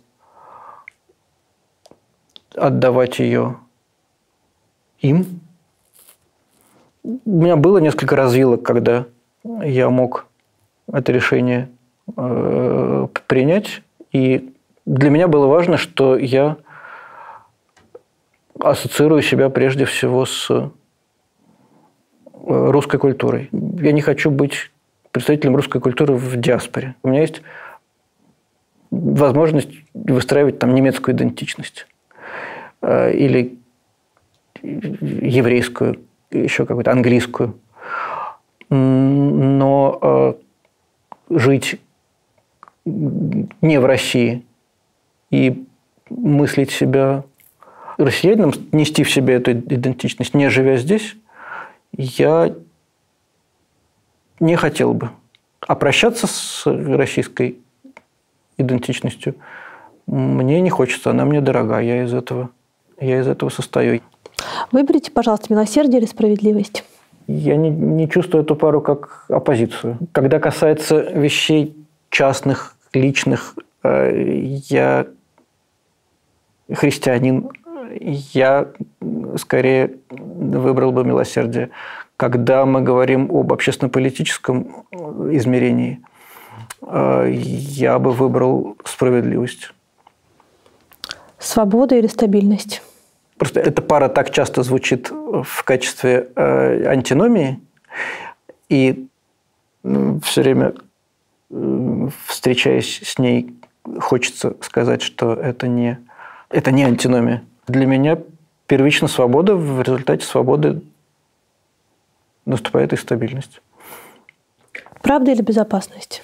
отдавать ее им. У меня было несколько развилок, когда я мог это решение э, принять. И для меня было важно, что я ассоциирую себя прежде всего с э, русской культурой. Я не хочу быть представителем русской культуры в диаспоре. У меня есть возможность выстраивать там немецкую идентичность э, или еврейскую, еще какую-то английскую. Но жить не в России и мыслить себя россиянином, нести в себе эту идентичность, не живя здесь, я не хотел бы. А прощаться с российской идентичностью мне не хочется, она мне дорога, я из этого, я из этого состою. Выберите, пожалуйста, милосердие или справедливость. Я не, не чувствую эту пару как оппозицию. Когда касается вещей частных, личных, э, я христианин, я скорее выбрал бы милосердие. Когда мы говорим об общественно-политическом измерении, э, я бы выбрал справедливость. Свобода или стабильность? Просто эта пара так часто звучит в качестве э, антиномии, и все время, э, встречаясь с ней, хочется сказать, что это не, это не антиномия. Для меня первично свобода, в результате свободы наступает и стабильность. Правда или безопасность?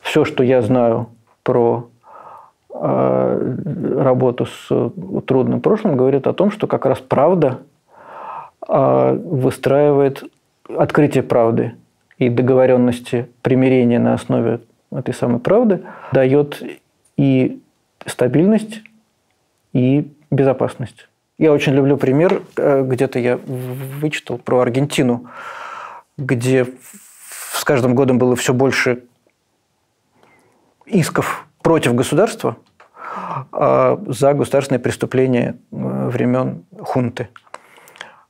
Все, что я знаю про работу с трудным прошлым, говорит о том, что как раз правда э, выстраивает открытие правды и договоренности примирения на основе этой самой правды дает и стабильность, и безопасность. Я очень люблю пример, э, где-то я вычитал про Аргентину, где с каждым годом было все больше исков против государства а, за государственные преступления э, времен хунты.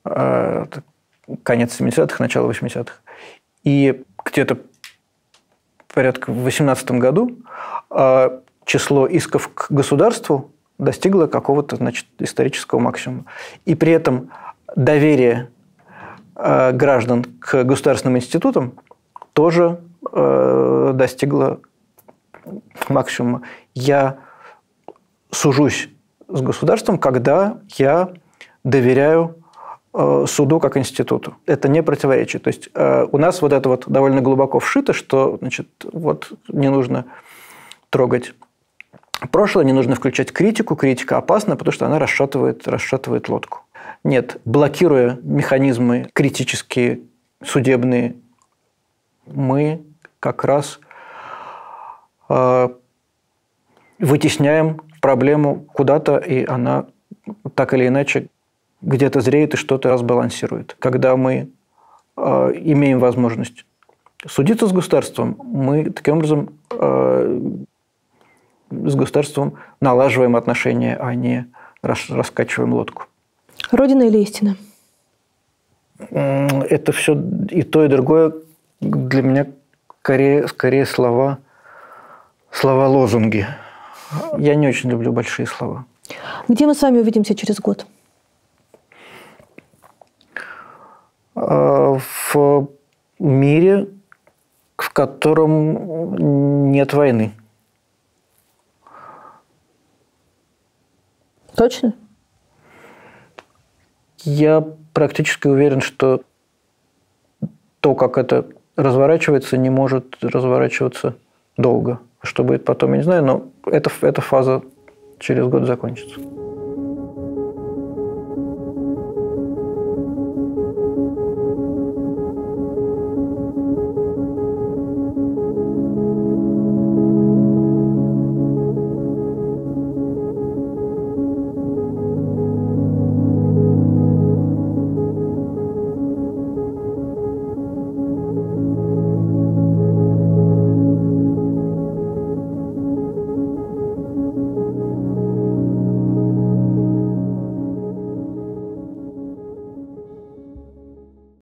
А, конец 70-х, начало 80-х. И где-то порядка в 2018 году а, число исков к государству достигло какого-то значит, исторического максимума. И при этом доверие граждан к государственным институтам тоже э, достигла максимума. Я сужусь с государством, когда я доверяю э, суду как институту. Это не противоречит. То есть э, у нас вот это вот довольно глубоко вшито, что значит, вот не нужно трогать прошлое, не нужно включать критику. Критика опасна, потому что она расшатывает, расшатывает лодку. Нет, блокируя механизмы критические, судебные, мы как раз вытесняем проблему куда-то, и она так или иначе где-то зреет и что-то разбалансирует. Когда мы э, имеем возможность судиться с государством, мы таким образом э, с государством налаживаем отношения, а не рас, раскачиваем лодку. Родина или истина? Это все и то, и другое для меня скорее, скорее слова, слова лозунги. Я не очень люблю большие слова. Где мы с вами увидимся через год? А, в мире, в котором нет войны. Точно? Я практически уверен, что то, как это разворачивается, не может разворачиваться долго. Что будет потом, я не знаю, но эта, эта фаза через год закончится.